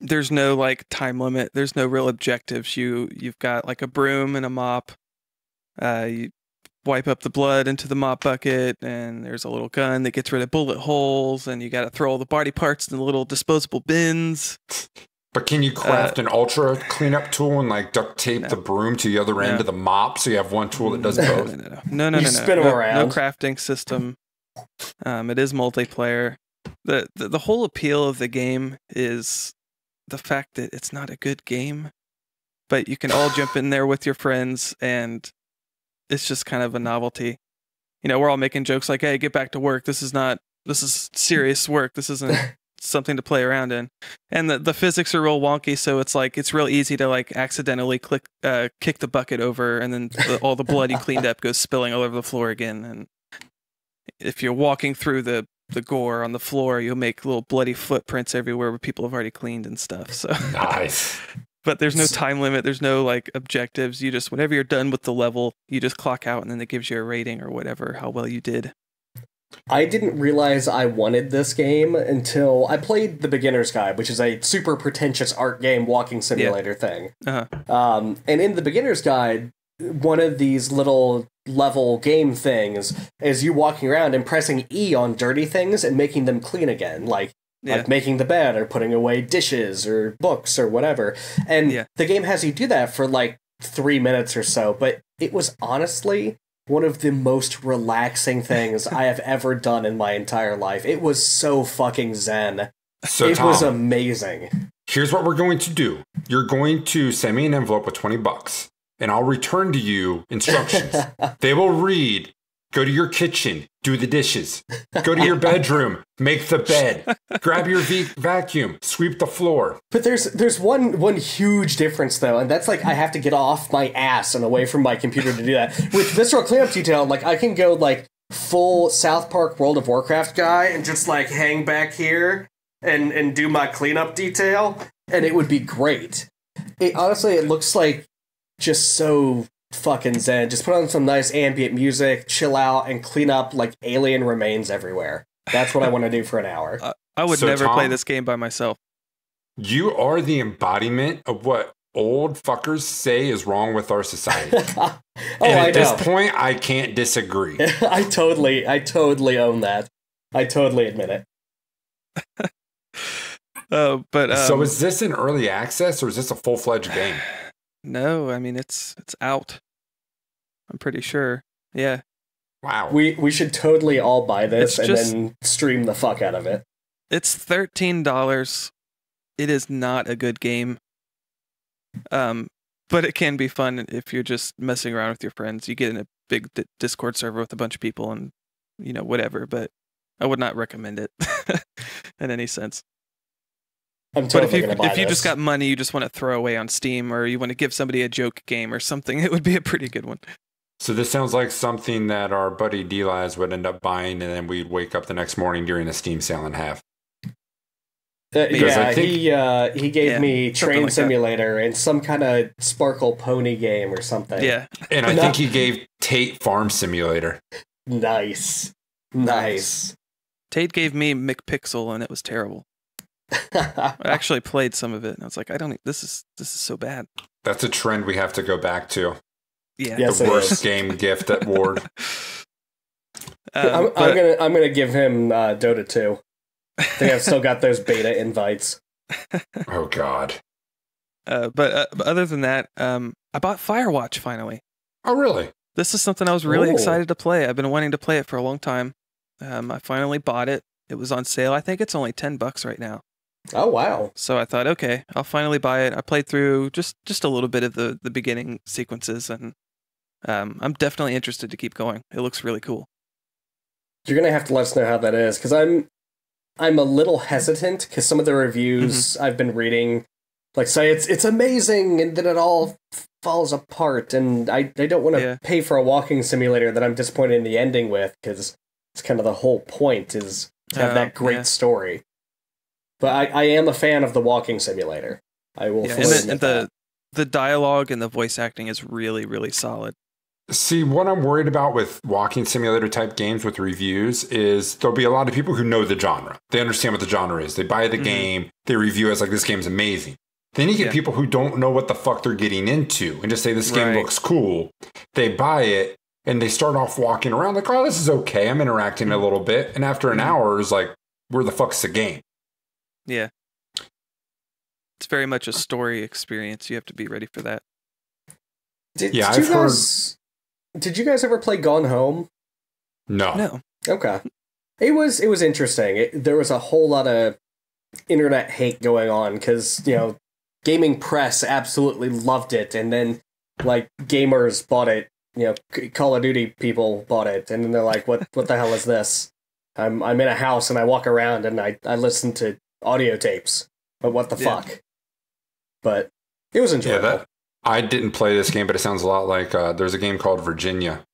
there's no like time limit. There's no real objectives. You you've got like a broom and a mop. Uh, you wipe up the blood into the mop bucket, and there's a little gun that gets rid of bullet holes, and you got to throw all the body parts in the little disposable bins. But can you craft an ultra cleanup tool and like duct tape No. the broom to the other end No. of the mop so you have one tool that does no, both? No, no, no, no, no, You no, spin 'em no, no around. crafting system. Um, it is multiplayer. The, the the whole appeal of the game is the fact that it's not a good game, but you can all jump in there with your friends, and it's just kind of a novelty. You know, we're all making jokes like, "Hey, get back to work. This is not. This is serious work. This isn't something to play around in." And the the physics are real wonky, so it's like it's real easy to like accidentally click uh, kick the bucket over, and then the, all the blood you cleaned up goes spilling all over the floor again. And if you're walking through the the gore on the floor, you'll make little bloody footprints everywhere where people have already cleaned and stuff. So, Nice. but there's no time limit. There's no like objectives. You just whenever you're done with the level, you just clock out, and then it gives you a rating or whatever how well you did. I didn't realize I wanted this game until I played The Beginner's Guide, which is a super pretentious art game walking simulator thing. Uh-huh. Um, and in The Beginner's Guide, one of these little level game things is you walking around and pressing E on dirty things and making them clean again, like Yeah. like making the bed or putting away dishes or books or whatever. And Yeah. the game has you do that for like three minutes or so, but it was honestly one of the most relaxing things I have ever done in my entire life. It was so fucking zen. So it Tom, was amazing. here's what we're going to do. You're going to send me an envelope with 20 bucks, and I'll return to you instructions. they will read go to your kitchen, do the dishes, go to your bedroom, make the bed, grab your v- vacuum, sweep the floor. But there's there's one one huge difference though, and that's like I have to get off my ass and away from my computer to do that. With Viscera Cleanup Detail, like I can go like full South Park World of Warcraft guy and just like hang back here and and do my cleanup detail, and it would be great. It honestly, it looks like just so fucking zen. Just put on some nice ambient music, chill out, and clean up like alien remains everywhere. That's what I want to do for an hour. I would So, never play this game by myself. You are the embodiment of what old fuckers say is wrong with our society. oh, and I at know. this point, I can't disagree. I totally, I totally own that. I totally admit it. Oh, but um, so is this an early access or is this a full fledged game? No, I mean it's it's out. I'm pretty sure. Yeah, Wow. We we should totally all buy this It's and just- then stream the fuck out of it. it's thirteen dollars. It is not a good game. Um, but it can be fun if you're just messing around with your friends. You get in a big di- Discord server with a bunch of people and you know whatever. But I would not recommend it in any sense. I'm But if you gonna buy if you this. just got money you just want to throw away on Steam or you want to give somebody a joke game or something, it would be a pretty good one. So this sounds like something that our buddy D-Laz would end up buying, and then we'd wake up the next morning during a Steam sale and have. Uh, yeah, think- he uh, he gave Yeah, me Train like that. Simulator and some kind of Sparkle Pony game or something. Yeah, And I No. think he gave Tate Farm Simulator. nice, nice. Tate gave me McPixel and it was terrible. I actually played some of it and I was like, I don't. This is this is so bad. That's a trend we have to go back to. Yeah. Yes, the worst is. game gift at Ward. Um, I'm, I'm gonna I'm gonna give him uh, Dota 2. I think I've still got those beta invites. Oh God. uh, but, uh, but other than that, um, I bought Firewatch finally. Oh really? This is something I was really Oh. excited to play. I've been wanting to play it for a long time. Um, I finally bought it. It was on sale. I think it's only ten bucks right now. Oh wow. So I thought, okay, I'll finally buy it. I played through just just a little bit of the the beginning sequences, and um, I'm definitely interested to keep going. It looks really cool. You're gonna have to let us know how that is because I'm I'm a little hesitant because some of the reviews Mm-hmm. I've been reading like say it's it's amazing and then it all falls apart and I I don't want to Yeah. pay for a walking simulator that I'm disappointed in the ending with because it's kind of the whole point is to have Oh, that great yeah. story. But I, I am a fan of the walking simulator. I will Yeah, and the, and that. the the dialogue and the voice acting is really really solid. See, what I'm worried about with walking simulator type games with reviews is there'll be a lot of people who know the genre. They understand what the genre is. They buy the Mhm. game, they review it as like this game's amazing. Then you get Yeah. people who don't know what the fuck they're getting into and just say this game Right. looks cool. They buy it and they start off walking around like, oh, this is okay. I'm interacting a little bit. And after an Mhm. hour, it's like, where the fuck's the game? Yeah, it's very much a story experience. You have to be ready for that. Did, Yeah, did I've you heard- guys did you guys ever play Gone Home? No. No, Okay. It was it was interesting. It, there was a whole lot of internet hate going on because you know gaming press absolutely loved it, and then like gamers bought it. You know, Call of Duty people bought it, and then they're like, "What what the hell is this?" I'm I'm in a house and I walk around and I I listen to audio tapes, but what the Yeah. fuck? But it was Yeah, enjoyable. that I didn't play this game, but it sounds a lot like uh, there's a game called Virginia.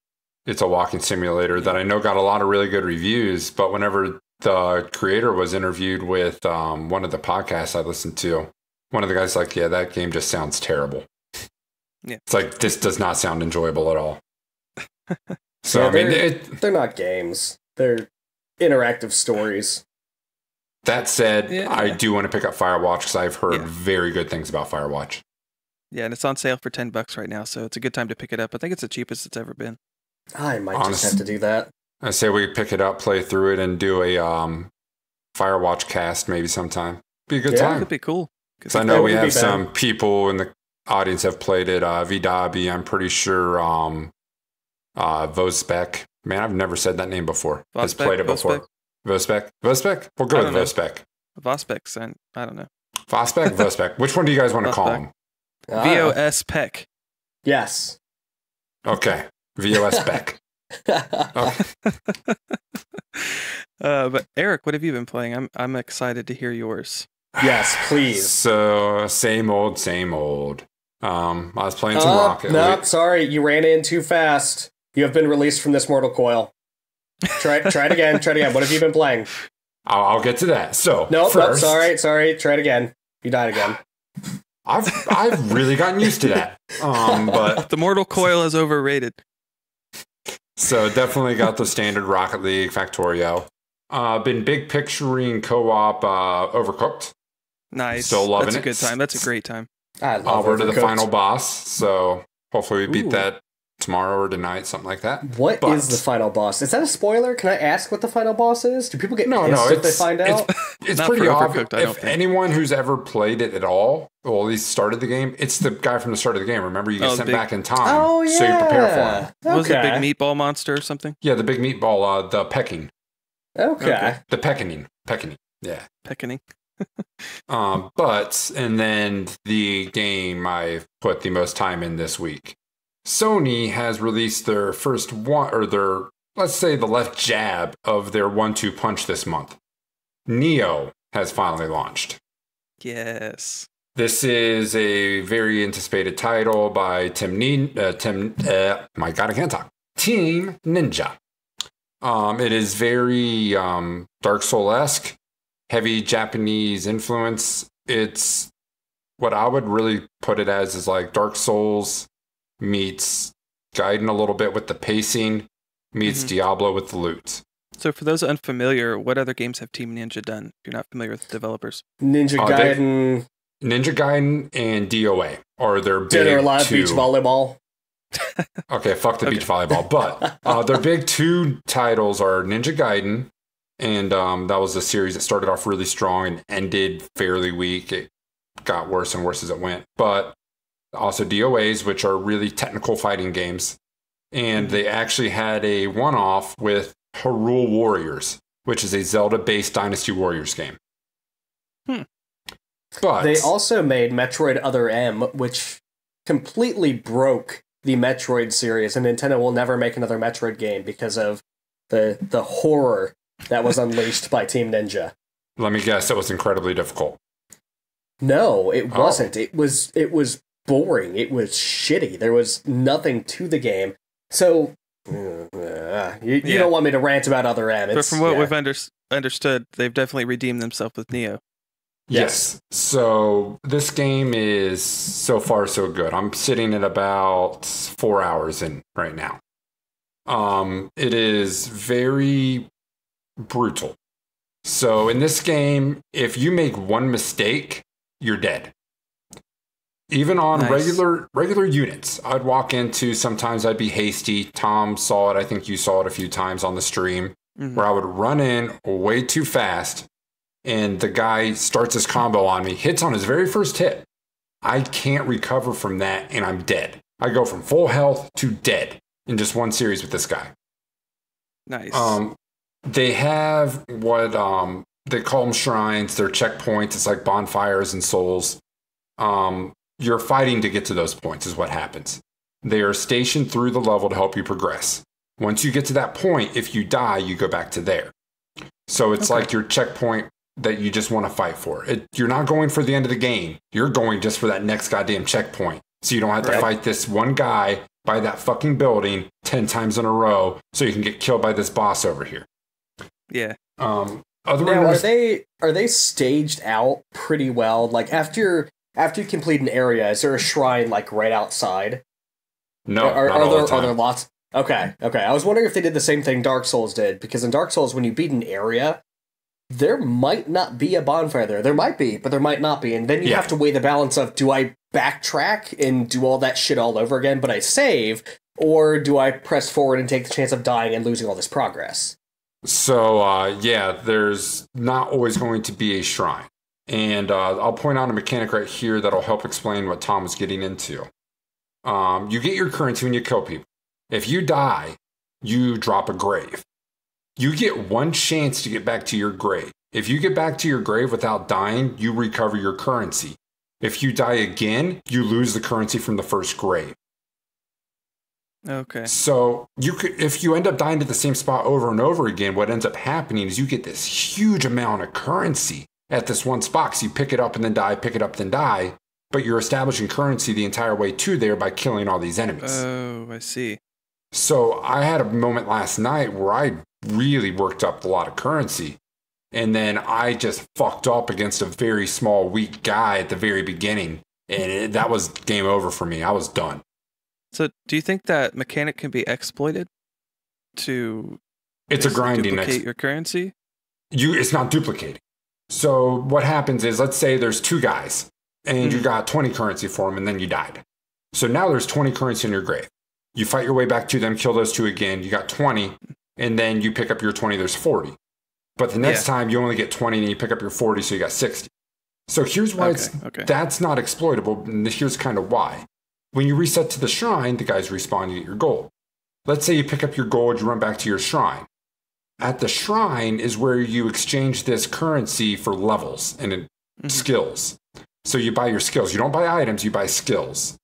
It's a walking simulator that I know got a lot of really good reviews. But whenever the creator was interviewed with um, one of the podcasts I listened to, one of the guys like, yeah, that game just sounds terrible. Yeah. It's like this does not sound enjoyable at all. so Yeah, I mean, they're- it, They're not games. They're interactive stories. That said, Yeah. I do want to pick up Firewatch because I've heard Yeah. very good things about Firewatch. Yeah, and it's on sale for ten bucks right now, so it's a good time to pick it up. I think it's the cheapest it's ever been. I might Honest- just have to do that. I say we pick it up, play through it, and do a um, Firewatch cast maybe sometime. Be a good Yeah. time. Could be cool. Because I know we have some people in the audience have played it. Uh, Vidabi, I'm pretty sure. Um, uh, Vosbeck. Man, I've never said that name before. has played it before. Vosbeck. Vospec? We'll go I with don't know. Vosbeck. Vospex, and I don't know. Vospec? Vospec. Which one do you guys want to call him? V O S Peck. Yes. Okay. VOS Beck. Oh, uh, but Eric, what have you been playing? I'm I'm excited to hear yours. yes, please. So same old, same old. Um, I was playing some Uh, Rocket no, League. sorry, you ran in too fast. You have been released from this mortal coil. Try, try it again. Try it again. What have you been playing? I'll, I'll get to that. So No, no, first, sorry, sorry. Try it again. You died again. I've I've really gotten used to that. Um, but The Mortal Coil is overrated. So definitely got the standard Rocket League Factorio. Uh, been big picturing co-op uh, Overcooked. Nice. Still loving That's a it. good time. That's a great time. I Uh, love we're to the final boss, so hopefully we beat Ooh. that tomorrow or tonight, something like that. What is But- the final boss? Is that a spoiler? Can I ask what the final boss is? Do people get No, pissed no, if they find out? It's Not pretty obvious. Overcooked, I don't If think. anyone who's ever played it at all, well, at least started the game, it's the guy from the start of the game. Remember, you get Oh, sent big- back in time, oh yeah. so you prepare for him. Okay. Was it Big Meatball Monster or something? Yeah, the big meatball, uh, the pecking, Okay. Okay. the pecking, pecking. Yeah. Peckening. Um, but and then the game I put the most time in this week. Sony has released their first one or their let's say the left jab of their one-two punch this month. Nioh has finally launched. Yes. This is a very anticipated title by Tim Nin- uh, Tim uh, my god I can't talk. Team Ninja. Um, it is very um, Dark Soul esque, heavy Japanese influence. It's what I would really put it as is like Dark Souls meets Gaiden a little bit with the pacing, meets Mhm. Diablo with the loot. So for those unfamiliar, what other games have Team Ninja done? If you're not familiar with the developers. Ninja they- Gaiden, Ninja Gaiden and DOA are their big Dead or Alive two. Beach Volleyball. Okay, fuck the Okay. beach volleyball. But uh, their big two titles are Ninja Gaiden, and um, that was a series that started off really strong and ended fairly weak. It got worse and worse as it went. But also DOAs, which are really technical fighting games. And they actually had a one off with Hyrule Warriors, which is a Zelda based Dynasty Warriors game. Hmm. But They also made Metroid Other M, which completely broke the Metroid series, and Nintendo will never make another Metroid game because of the the horror that was unleashed by Team Ninja. let me guess, it was incredibly difficult. No, it Oh. wasn't. It was it was boring. It was shitty. There was nothing to the game. So uh, you, you Yeah. don't want me to rant about Other M. but from what yeah. we've under- understood, they've definitely redeemed themselves with Nioh. Yes. So this game is so far so good. I'm sitting at about four hours in right now. Um, it is very brutal. So in this game, if you make one mistake, you're dead. Even on Nice. regular regular units, I'd walk into. Sometimes I'd be hasty. Tom saw it. I think you saw it a few times on the stream Mhm. where I would run in way too fast and the guy starts his combo on me, hits on his very first hit. I can't recover from that and I'm dead. I go from full health to dead in just one series with this guy. Nice. Um, they have what um, they call them shrines, they're checkpoints. It's like bonfires and souls. Um, you're fighting to get to those points, is what happens. They are stationed through the level to help you progress. Once you get to that point, if you die, you go back to there. So it's Okay. like your checkpoint that you just want to fight for. It, you're not going for the end of the game. You're going just for that next goddamn checkpoint. So you don't have to fight this one guy by that fucking building 10 times in a row so you can get killed by this boss over here. yeah. Um, other Now, are this- they are they staged out pretty well? Like after after you complete an area, is there a shrine like right outside? No, are, are there the are there lots? Okay, okay. I was wondering if they did the same thing Dark Souls did because in Dark Souls, when you beat an area, there might not be a bonfire there. There might be, but there might not be, and then you Yeah. have to weigh the balance of do I backtrack and do all that shit all over again, but I save, or do I press forward and take the chance of dying and losing all this progress? So uh, yeah, there's not always going to be a shrine, and uh, I'll point out a mechanic right here that'll help explain what Tom was getting into. Um, you get your currency when you kill people. If you die, you drop a grave. You get one chance to get back to your grave. If you get back to your grave without dying, you recover your currency. If you die again, you lose the currency from the first grave. Okay. So you could, if you end up dying to the same spot over and over again, what ends up happening is you get this huge amount of currency at this one spot. So you pick it up and then die, pick it up then die, but you're establishing currency the entire way to there by killing all these enemies. Oh, I see. So I had a moment last night where I really worked up a lot of currency. And then I just fucked up against a very small, weak guy at the very beginning. And it, that was game over for me. I was done. So, do you think that mechanic can be exploited to It's a grinding duplicate your currency? you it's not duplicating. So what happens is let's say there's two guys and you Mhm. got 20 currency for them and then you died. So now there's 20 currency in your grave. You fight your way back to them, kill those two again, you got 20 and then you pick up your 20 there's 40. But the next time you only get 20 and you pick up your 40 so you got 60. So here's why it's Okay, okay. that's not exploitable and here's kind of why. When you reset to the shrine, the guys respawn you get your gold. Let's say you pick up your gold, you run back to your shrine at the shrine is where you exchange this currency for levels and in Mhm. skills. So you buy your skills. You don't buy items, you buy skills.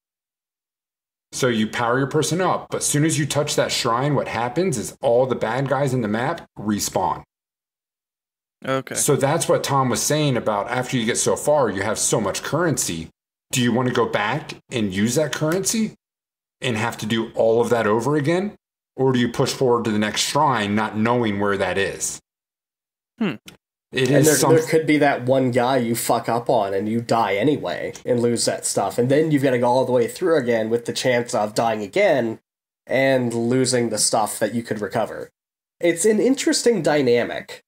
So you power your person up, but as soon as you touch that shrine, what happens is all the bad guys in the map respawn. Okay. So that's what Tom was saying about after you get so far, you have so much currency. Do you want to go back and use that currency and have to do all of that over again? Or do you push forward to the next shrine not knowing where that is? Hmm. It and is there, some- there could be that one guy you fuck up on and you die anyway and lose that stuff. And then you've got to go all the way through again with the chance of dying again and losing the stuff that you could recover. It's an interesting dynamic.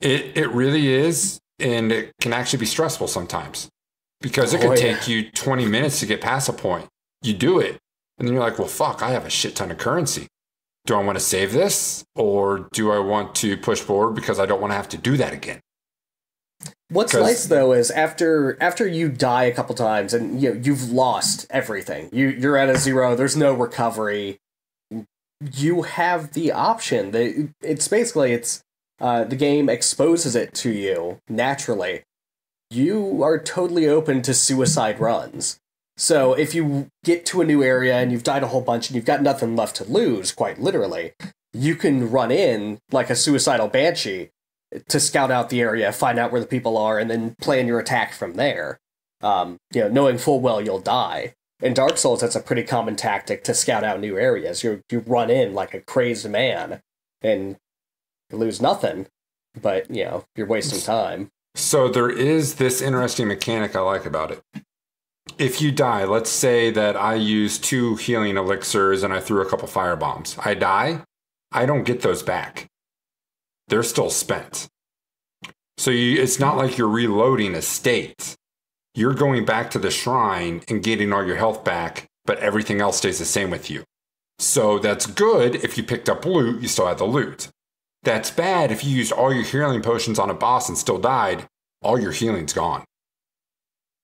It it really is, and it can actually be stressful sometimes because it Oh, could yeah. take you 20 minutes to get past a point. You do it, and then you're like, well, fuck, I have a shit ton of currency. Do I want to save this, or do I want to push forward because I don't want to have to do that again? What's nice though is after after you die a couple times and you know, you've lost everything. You you're at a zero. There's no recovery. You have the option. They, it's basically it's uh, the game exposes it to you naturally. You are totally open to suicide runs. So if you get to a new area and you've died a whole bunch and you've got nothing left to lose, quite literally, you can run in like a suicidal banshee to scout out the area, find out where the people are, and then plan your attack from there. Um, you know, knowing full well you'll die. In Dark Souls, that's a pretty common tactic to scout out new areas. You you run in like a crazed man, and you lose nothing, but you know you're wasting time. So there is this interesting mechanic I like about it. If you die, let's say that I use two healing elixirs and I threw a couple fire bombs. I die, I don't get those back. They're still spent. So you, it's not like you're reloading a state. You're going back to the shrine and getting all your health back, but everything else stays the same with you. So that's good if you picked up loot, you still had the loot. That's bad if you used all your healing potions on a boss and still died, all your healing's gone.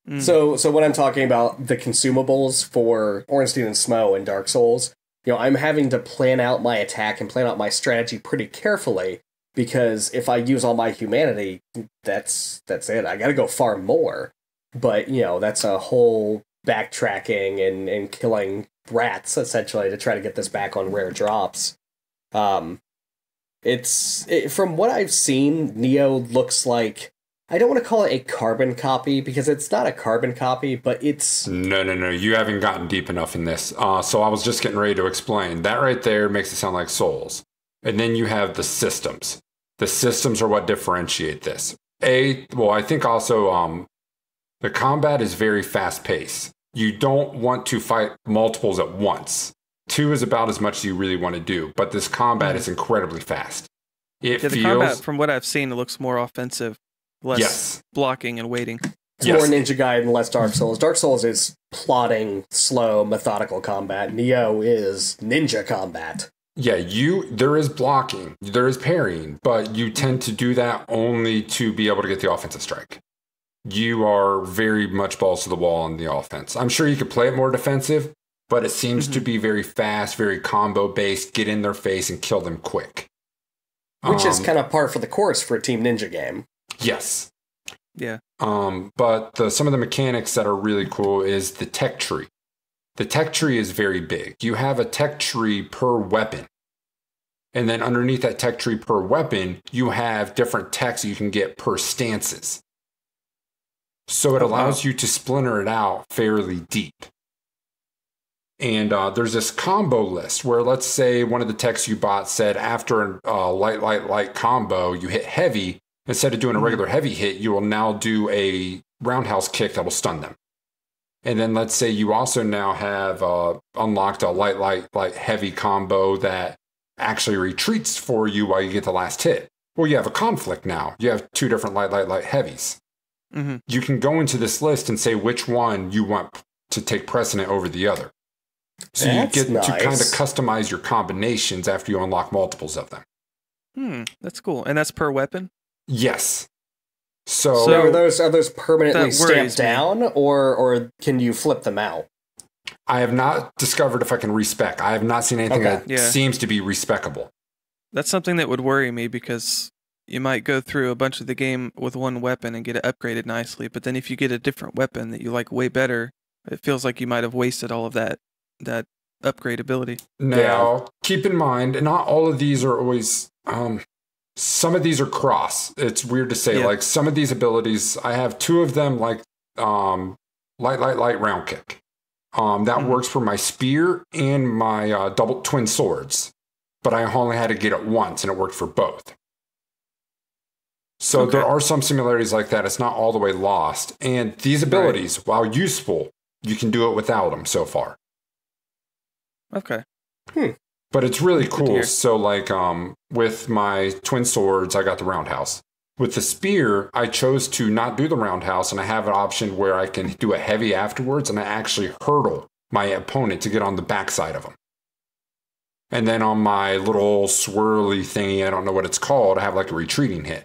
Mm. So, so when I'm talking about the consumables for Ornstein and Smough and Dark Souls, you know, I'm having to plan out my attack and plan out my strategy pretty carefully because if I use all my humanity, that's that's it. I got to go far more. But you know, that's a whole backtracking and and killing rats essentially to try to get this back on rare drops. Um, it's it, from what I've seen, Nioh looks like I don't want to call it a carbon copy because it's not a carbon copy, but it's No, no, no, you haven't gotten deep enough in this. Uh, so I was just getting ready to explain. That right there makes it sound like souls. And then you have the systems. The systems are what differentiate this. A, well, I think also um, The combat is very fast paced. You don't want to fight multiples at once. Two is about as much as you really want to do, but this combat is incredibly fast. It Yeah, the feels combat, from what I've seen, it looks more offensive, less yes, blocking and waiting. It's Yes. more Ninja Gaiden, less Dark Souls. Dark Souls is plotting, slow, methodical combat. Nioh is ninja combat. yeah. You there is blocking, there is parrying, but you tend to do that only to be able to get the offensive strike. You are very much balls to the wall on the offense. I'm sure you could play it more defensive, but it seems to Mhm. be very fast, very combo based. Get in their face and kill them quick. Which is Um, kind of par for the course for a Team Ninja game. Yes. Yeah. Um, but the, some of the mechanics that are really cool is the tech tree. The tech tree is very big. You have a tech tree per weapon. And then underneath that tech tree per weapon, you have different techs you can get per stances. So it Oh, allows you to splinter it out fairly deep. And uh, there's this combo list where, let's say, one of the techs you bought said after a uh, light, light, light combo, you hit heavy. Instead of doing a Mhm. regular heavy hit, you will now do a roundhouse kick that will stun them. And then let's say you also now have uh, unlocked a light, light, light, heavy combo that actually retreats for you while you get the last hit. Well, you have a conflict now. You have two different light, light, light heavies. hmm You can go into this list and say which one you want to take precedent over the other. So That's you get to kind of customize your combinations after you unlock multiples of them. Hmm. That's cool. And that's per weapon. Yes. So, So- are those are those permanently stamped me. down, or or can you flip them out? I have not discovered if I can respec. I have not seen anything Okay. that Yeah. seems to be respecable. That's something that would worry me because you might go through a bunch of the game with one weapon and get it upgraded nicely, but then if you get a different weapon that you like way better, it feels like you might have wasted all of that that upgrade ability. Now, keep in mind, not all of these are always. Um, some of these are cross. It's weird to say. Yeah. Like some of these abilities, I have two of them. Like um, light, light, light round kick. Um, that Mhm. works for my spear and my uh, double twin swords, but I only had to get it once, and it worked for both. So Okay. there are some similarities like that. It's not all the way lost. And these abilities, while useful, you can do it without them so far. Okay. Hmm. but it's really cool. So like um with my twin swords, I got the roundhouse. With the spear, I chose to not do the roundhouse and I have an option where I can do a heavy afterwards and I actually hurdle my opponent to get on the backside of him. And then on my little swirly thingy, I don't know what it's called, I have like a retreating hit.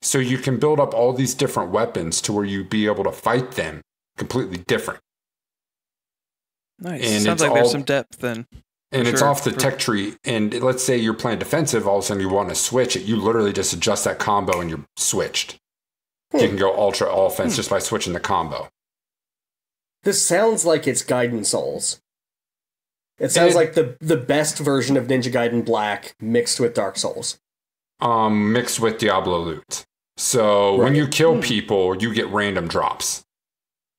So you can build up all these different weapons to where you be able to fight them completely different. Nice. And Sounds like there's some depth then. And it's off the tech tree. And let's say you're playing defensive, all of a sudden you want to switch it. You literally just adjust that combo and you're switched. You can go ultra offense Hmm. just by switching the combo. This sounds like it's Gaiden Souls. It sounds It- like the the best version of Ninja Gaiden Black mixed with Dark Souls. Um, mixed with Diablo loot. So when you kill Hmm. people, you get random drops.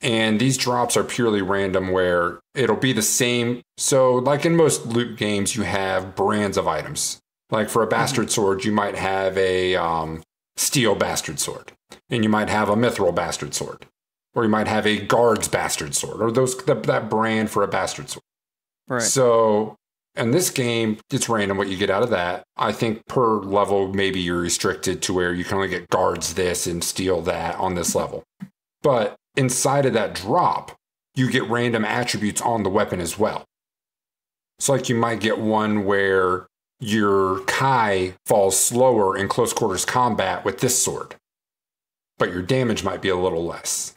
And these drops are purely random where it'll be the same. So, like in most loot games, you have brands of items. Like for a bastard sword, you might have a um, steel bastard sword, and you might have a mithril bastard sword, or you might have a guard's bastard sword, or those that, that brand for a bastard sword. Right. So in this game, it's random what you get out of that. I think per level, maybe you're restricted to where you can only get guards this and steal that on this level. But inside of that drop, you get random attributes on the weapon as well. So, like, you might get one where your Kai falls slower in close quarters combat with this sword, but your damage might be a little less.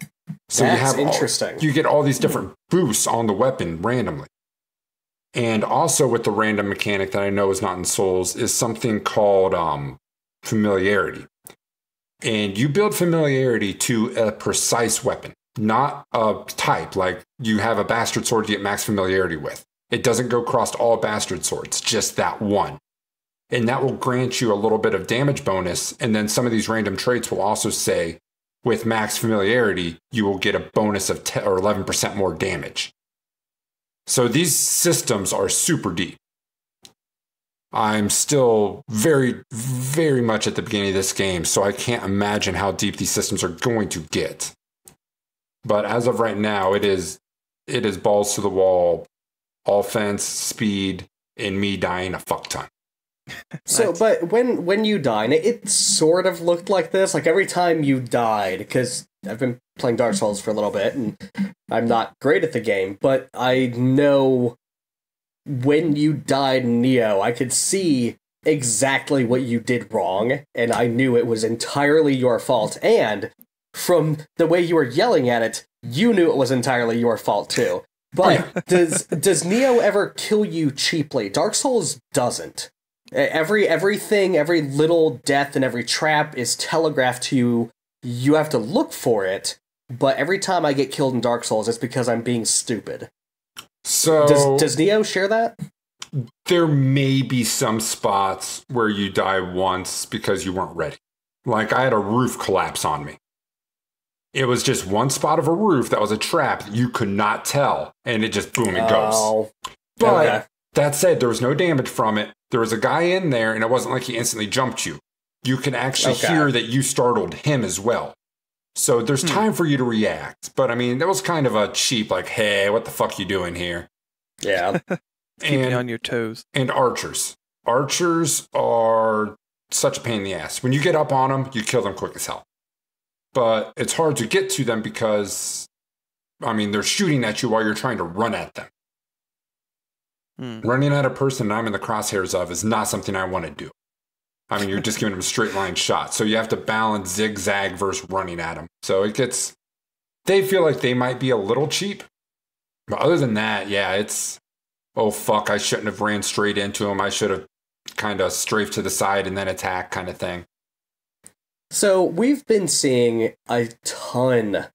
So, you That's have all- interesting. you get all these different boosts on the weapon randomly. And also with the random mechanic that I know is not in Souls is something called um, familiarity. And you build familiarity to a precise weapon, not a type. Like you have a bastard sword you get max familiarity with. It doesn't go across all bastard swords, just that one. And that will grant you a little bit of damage bonus. And then some of these random traits will also say, with max familiarity, you will get a bonus of 10 or 11% more damage. So these systems are super deep. I'm still very, very much at the beginning of this game, so I can't imagine how deep these systems are going to get. But as of right now, it is it is balls to the wall, offense, speed, and me dying a fuck ton. So, Nice. but when when you died, it, it sort of looked like this. Like every time you died, because I've been playing Dark Souls for a little bit, and I'm not great at the game, but I know when you died Nioh, I could see exactly what you did wrong, and I knew it was entirely your fault. And from the way you were yelling at it, you knew it was entirely your fault too. But does does Nioh ever kill you cheaply? Dark Souls doesn't. Every everything, every little death and every trap is telegraphed to you. You have to look for it. But every time I get killed in Dark Souls, it's because I'm being stupid. So Does does Nioh share that? there may be some spots where you die once because you weren't ready. Like I had a roof collapse on me. It was just one spot of a roof that was a trap that you could not tell, and it just boom, it goes. Oh, But okay. that said, there was no damage from it. There was a guy in there, and it wasn't like he instantly jumped you. You can actually Okay. hear that you startled him as well. So there's Hmm. time for you to react. But I mean, that was kind of a cheap, like, hey, what the fuck you doing here? yeah. Keep me And- on your toes. and archers. Archers are such a pain in the ass. When you get up on them, you kill them quick as hell. But it's hard to get to them because, I mean, they're shooting at you while you're trying to run at them. Hmm. Running at a person I'm in the crosshairs of is not something I want to do. I mean, you're just giving them straight line shots. So you have to balance zigzag versus running at them. So it gets, they feel like they might be a little cheap. But other than that, yeah, it's, oh fuck, I shouldn't have ran straight into him. I should have kind of strafed to the side and then attack kind of thing. So we've been seeing a ton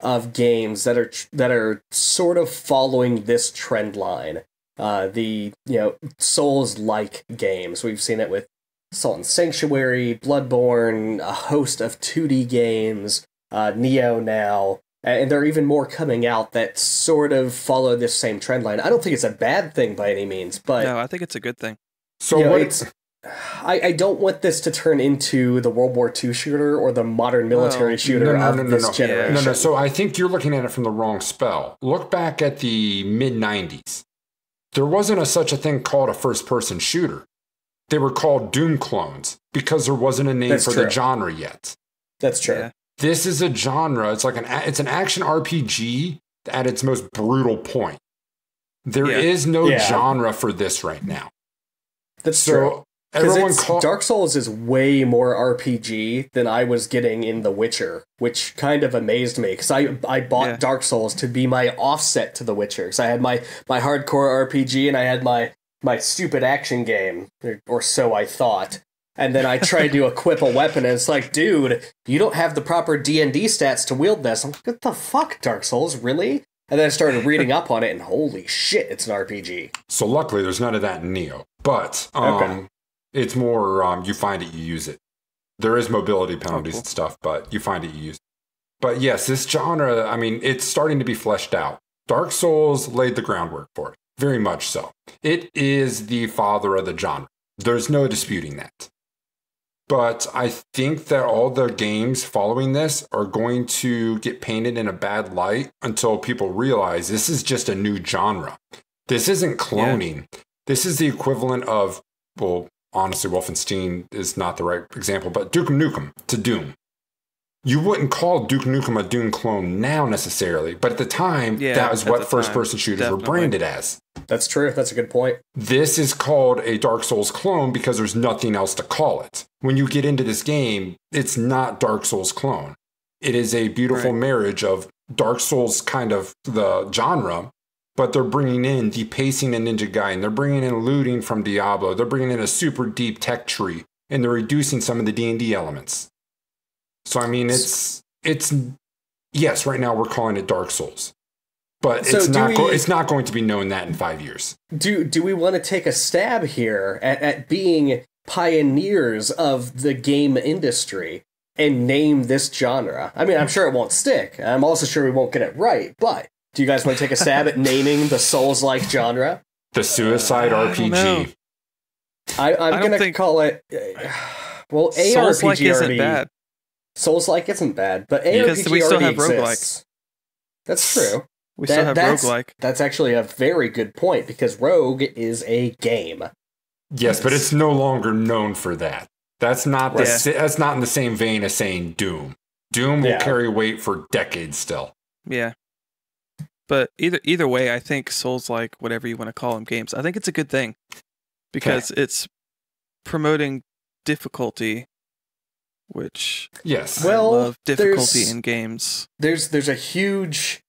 of games that are that are sort of following this trend line. Uh, the you know Souls like games. We've seen it with Salt and Sanctuary, Bloodborne, a host of 2D games, uh, Nioh now, and there are even more coming out that sort of follow this same trend line. I don't think it's a bad thing by any means, but no, I think it's a good thing. So you know, what it's I, I don't want this to turn into the World War II shooter or the modern military Well, shooter no, no, of no, no, this no. generation. No, no. So I think you're looking at it from the wrong spell. Look back at the mid 90s. There wasn't a, such a thing called a first person shooter. They were called Doom clones because there wasn't a name That's for true. the genre yet. That's true. Yeah. This is a genre. It's like an it's an action RPG at its most brutal point. There is Yeah. no Yeah. genre for this right now. That's true. So everyone call Dark Souls is way more RPG than I was getting in The Witcher, which kind of amazed me because I I bought Yeah. Dark Souls to be my offset to The Witcher. Because I had my my hardcore RPG and I had my my stupid action game, or, or so I thought. And then I tried to equip a weapon, and it's like, dude, you don't have the proper D and D stats to wield this. I'm like, what the fuck, Dark Souls, really? And then I started reading up on it, and holy shit, it's an RPG. So luckily, there's none of that in Nioh, but um, Okay. it's more um, you find it, you use it. There is mobility penalties cool. and stuff, but you find it, you use it. But yes, this genre, I mean, it's starting to be fleshed out. Dark Souls laid the groundwork for it, very much so. It is the father of the genre. There's no disputing that. But I think that all the games following this are going to get painted in a bad light until people realize this is just a new genre. This isn't cloning. This is the equivalent of, well, honestly, Wolfenstein is not the right example, but Duke Nukem to Doom. You wouldn't call Duke Nukem a Doom clone now necessarily, but at the time, Yeah, that was what first time, person shooters definitely. were branded as. That's true. That's a good point. This is called a Dark Souls clone because there's nothing else to call it. When you get into this game, it's not Dark Souls clone. It is a beautiful Right. marriage of Dark Souls kind of the genre, but they're bringing in the pacing and Ninja Gaiden. They're bringing in looting from Diablo. They're bringing in a super deep tech tree, and they're reducing some of the D and D elements. So I mean, it's it's yes, right now we're calling it Dark Souls, but So it's do not go- it's not going to be known that in five years. do do we want to take a stab here at, at being pioneers of the game industry and name this genre? I mean, I'm sure it won't stick. I'm also sure we won't get it right. But do you guys want to take a stab at naming the Souls-like genre? The Suicide I. RPG. I, I'm I gonna think- call it. uh, Well, ARPG Souls like isn't already, bad. Souls-like isn't bad, but Because ARPG we still already have roguelikes. exists. That's true. We That- still have that's- roguelike. That's actually a very good point because Rogue is a game. Yes, but it's no longer known for that. That's not the Yeah. that's not in the same vein as saying Doom. Doom will Yeah. carry weight for decades still. Yeah. But either either way, I think Souls like whatever you want to call them games. I think it's a good thing because it's promoting difficulty, which Yes. Well, I love difficulty in games. There's there's a huge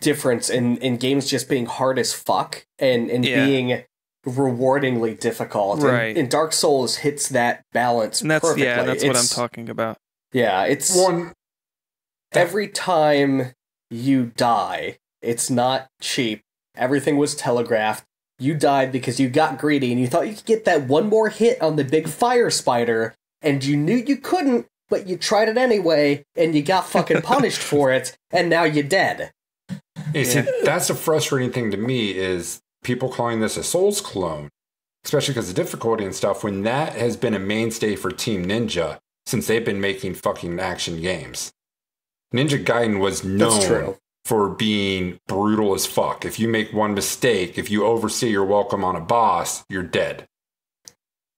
difference in, in games just being hard as fuck and, and Yeah. being rewardingly difficult. And- Right. And, Dark Souls hits that balance And that's perfectly. yeah, that's what I'm talking about. Yeah, it's One every time you die, it's not cheap. Everything was telegraphed. You died because you got greedy and you thought you could get that one more hit on the big fire spider, and you knew you couldn't, but you tried it anyway, and you got fucking punished for it, and now you're dead. You see, that's the frustrating thing to me is people calling this a Souls clone, especially because of difficulty and stuff, when that has been a mainstay for Team Ninja since they've been making fucking action games. Ninja Gaiden was known for being brutal as fuck. If you make one mistake, if you overstay your welcome on a boss, you're dead.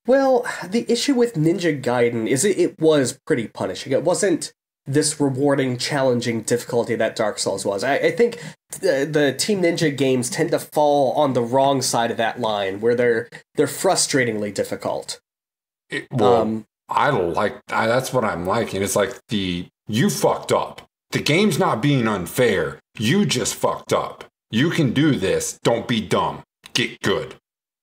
Well, the issue with Ninja Gaiden is it, it was pretty punishing. It wasn't this rewarding, challenging difficulty that Dark Souls was. I, I think the, the Team Ninja games tend to fall on the wrong side of that line, where they're they're frustratingly difficult. It- well, um, I like I, that's what I'm liking. It's like the you fucked up. The game's not being unfair. You just fucked up. You can do this. Don't be dumb. Get good.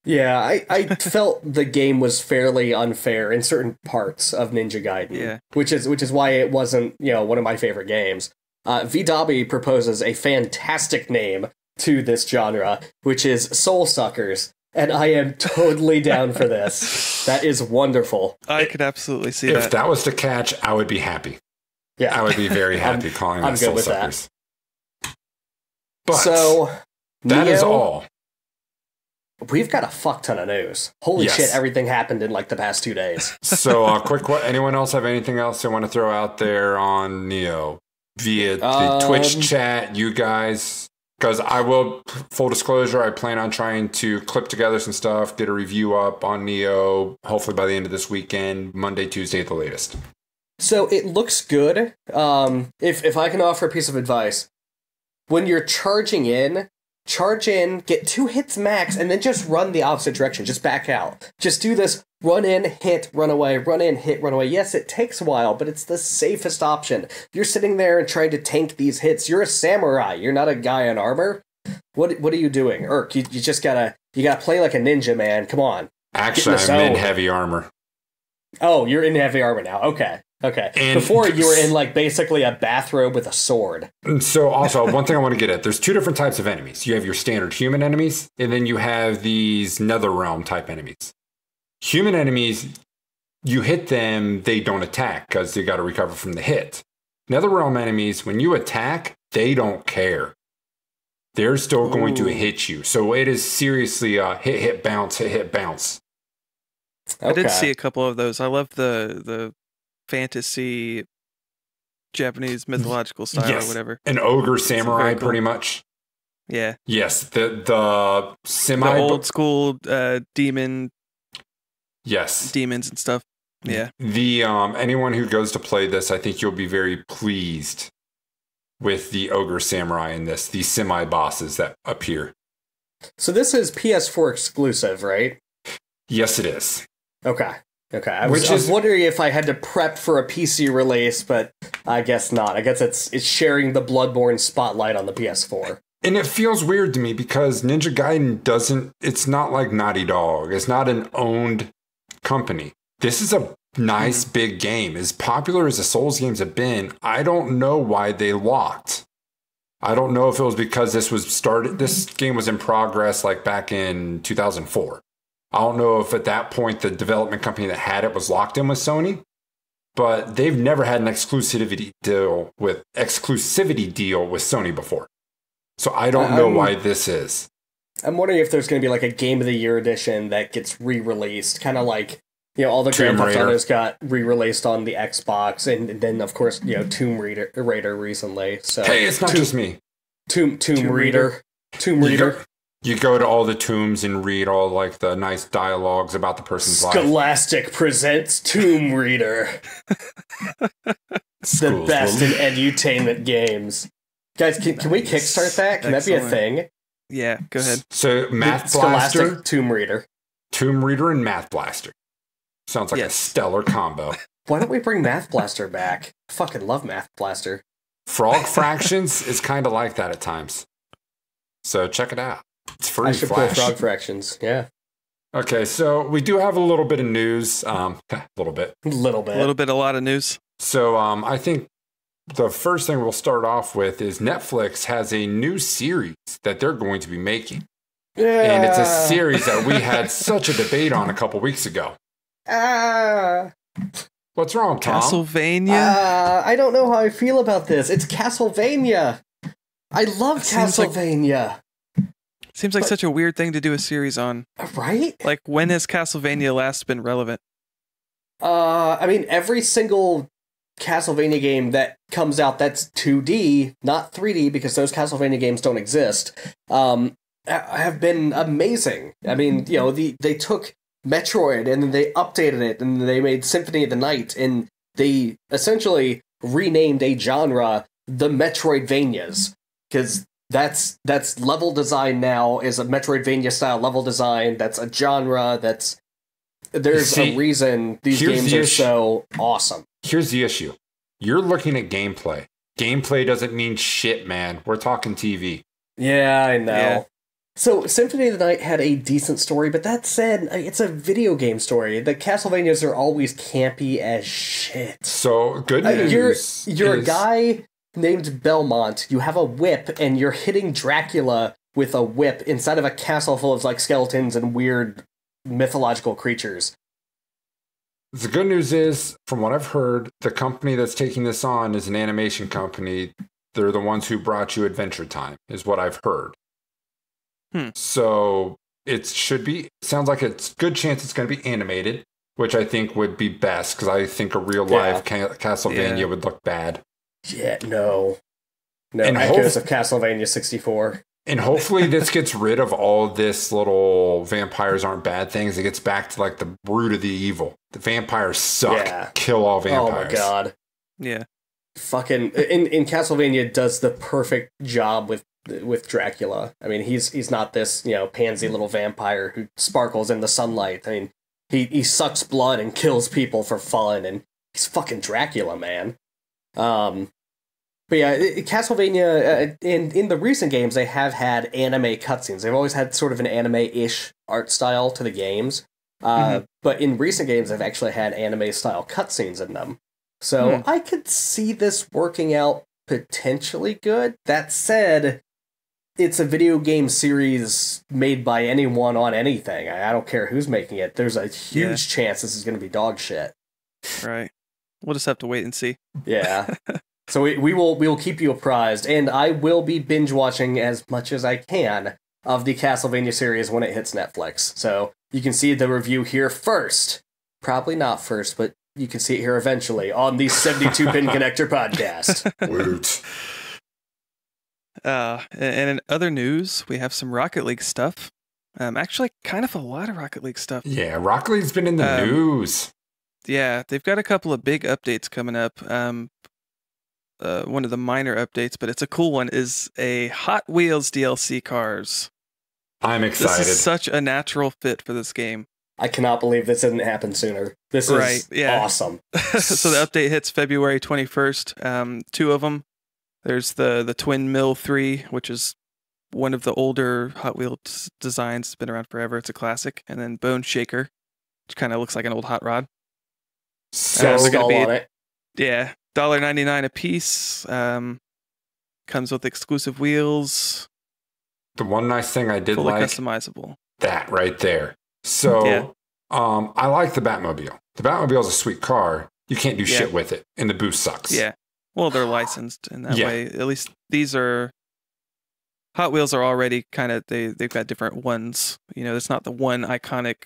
Yeah, I, I felt the game was fairly unfair in certain parts of Ninja Gaiden. Yeah. which is which is why it wasn't you know one of my favorite games. Uh, V Dobby proposes a fantastic name to this genre, which is Soul Suckers, and I am totally down for this. That is wonderful. I could absolutely see if that. that was to catch, I would be happy. Yeah. I would be very I'm- happy calling I'm that good Soul with that. Suckers. But so that is Nioh, all. We've got a fuck ton of news. Holy Yes. shit! Everything happened in like the past two days. So, uh, quick. What? Anyone else have anything else they want to throw out there on Nioh via the Um, Twitch chat? You guys, because I will. Full disclosure, I plan on trying to clip together some stuff, get a review up on Nioh. Hopefully by the end of this weekend, Monday, Tuesday at the latest. So it looks good. Um, if if I can offer a piece of advice, when you're charging in, charge in, get two hits max, and then just run the opposite direction. Just back out. Just do this: run in, hit, run away, run in, hit, run away. Yes, it takes a while, but it's the safest option. You're sitting there and trying to tank these hits. You're a samurai. You're not a guy in armor. What what are you doing, Urk? You, you just gotta you gotta play like a ninja, man. Come on. Actually, I'm in heavy armor. Oh, you're in heavy armor now. Okay. Okay. And- Before you were in like basically a bathrobe with a sword. So, also, one thing I want to get at there's two different types of enemies. You have your standard human enemies, and then you have these nether realm type enemies. Human enemies, you hit them, they don't attack because they got to recover from the hit. Nether realm enemies, when you attack, they don't care. They're still going to hit you. So it is seriously a hit, hit, bounce, hit, hit, bounce. I did see a couple of those. I love the the fantasy Japanese mythological style Yes. or whatever. An ogre samurai, cool. pretty much. Yeah. Yes, the the semi. The old school uh, demon yes, demons and stuff. Yeah. The um anyone who goes to play this, I think you'll be very pleased with the ogre samurai in this, the semi bosses that appear. So this is PS4 exclusive, right? Yes, it is. Okay. Okay. I was, Which I was is- wondering if I had to prep for a PC release, but I guess not. I guess it's it's sharing the Bloodborne spotlight on the PS4. And it feels weird to me because Ninja Gaiden doesn't it's not like Naughty Dog. It's not an owned company. This is a nice hmm. big game. As popular as the Souls games have been, I don't know why they locked. I don't know if it was because this was started this game was in progress like back in 2004. I don't know if at that point the development company that had it was locked in with Sony, but they've never had an exclusivity deal with exclusivity deal with Sony before. So I don't know Um, why this is. I'm wondering if there's going to be like a Game of the Year edition that gets re-released, kind of like You know, all the Tomb Grand Theft. Autos got re-released on the Xbox, and then of course, you know, Tomb Raider, Raider recently. So Hey, it's not Tomb, just me. Tomb, Tomb, Tomb Raider, Raider. Tomb Raider, you go to all the tombs and read all like the nice dialogues about the person's life. Scholastic presents Tomb Raider, the best in edutainment games. Guys, can, can we kickstart that? Can that be a thing? Yeah, go ahead. So Math Scholastic Blaster, Tomb Reader, Tomb Reader, and Math Blaster. Sounds like a stellar combo. Why don't we bring Math Blaster back? Fucking love Math Blaster. Frog Fractions is kind of like that at times. So check it out. It's free I should flash. play Frog Fractions. Yeah, Okay, so we do have a little bit of news. Um, a little bit. a little bit. A little bit, a lot of news. So um, I think the first thing we'll start off with is Netflix has a new series that they're going to be making. Yeah. And it's a series that we had such a debate on a couple weeks ago. Ah. What's wrong, Tom? Castlevania. Uh, I don't know how I feel about this. It's Castlevania. I love Seems like- Castlevania. Seems like but- such a weird thing to do a series on. Right? Like, when has Castlevania last been relevant? Uh, I mean, every single Castlevania game that comes out that's 2D, not 3D, because those Castlevania games don't exist, um, have been amazing. I mean, you know, the they took Metroid and then they updated it and they made Symphony of the Night and they essentially renamed a genre the Metroidvanias because that's that's level design now is a Metroidvania style level design. That's a genre. That's there's See, a reason these games the are issue. so awesome. Here's the issue you're looking at gameplay. Gameplay doesn't mean shit, man. We're talking TV. Yeah, I know. Yeah. So Symphony of the Night had a decent story, but that said, it's a video game story. The Castlevanias are always campy as shit. So good Uh, news. you're you're a guy named Belmont. You have a whip, and you're hitting Dracula with a whip inside of a castle full of like skeletons and weird mythological creatures. The good news is, from what I've heard, the company that's taking this on is an animation company. They're the ones who brought you Adventure Time, is what I've heard. Hmm. So it should be, sounds like it's good chance it's going to be animated, which I think would be best because I think a real Yeah. live ca- Castlevania Yeah. would look bad. Yeah, no, no And echoes hope- of Castlevania sixty four. And hopefully this gets rid of all this little vampires aren't bad things. It gets back to like the root of the evil. The vampires suck. Yeah. Kill all vampires. Oh my god. Yeah. fucking in in Castlevania does the perfect job with with Dracula. I mean, he's he's not this you know pansy little vampire who sparkles in the sunlight. I mean, he he sucks blood and kills people for fun, and he's fucking Dracula, man. Um, but yeah, Castlevania uh, in in the recent games they have had anime cutscenes. They've always had sort of an anime-ish art style to the games. Uh, But in recent games, they've actually had anime style cutscenes in them. So Hmm. I could see this working out potentially good. That said, it's a video game series made by anyone on anything. I, I don't care who's making it. There's a huge chance this is going to be dog shit. Right. We'll just have to wait and see. Yeah. so we, we will we will keep you apprised, and I will be binge watching as much as I can of the Castlevania series when it hits Netflix. So you can see the review here first. Probably not first, but you can see it here eventually on the 72 Pin Connector podcast. Woot. Uh, and in other news, we have some Rocket League stuff. Um, actually, kind of a lot of Rocket League stuff. Yeah, Rocket League's been in the Um, news. Yeah, they've got a couple of big updates coming up. Um, uh, one of the minor updates, but it's a cool one, is a Hot Wheels DLC cars. I'm excited. This is such a natural fit for this game. I cannot believe this didn't happen sooner. This is Right, yeah. awesome. so the update hits February 21st. Um, two of them. There's the the Twin Mill 3, which is one of the older Hot Wheels designs. It's been around forever. It's a classic. And then Bone Shaker, which kind of looks like an old hot rod. so they're gonna Skull be- on it. Yeah, $1.99 a piece. Um, comes with exclusive wheels, the one nice thing I did fully like customizable. that right there. So Yeah. um, I like the Batmobile. The Batmobile is a sweet car. You can't do Yeah. shit with it, and the boost sucks. Yeah. Well, they're licensed in that Yeah. way. At least these are Hot Wheels are already kind of they they've got different ones. You know, it's not the one iconic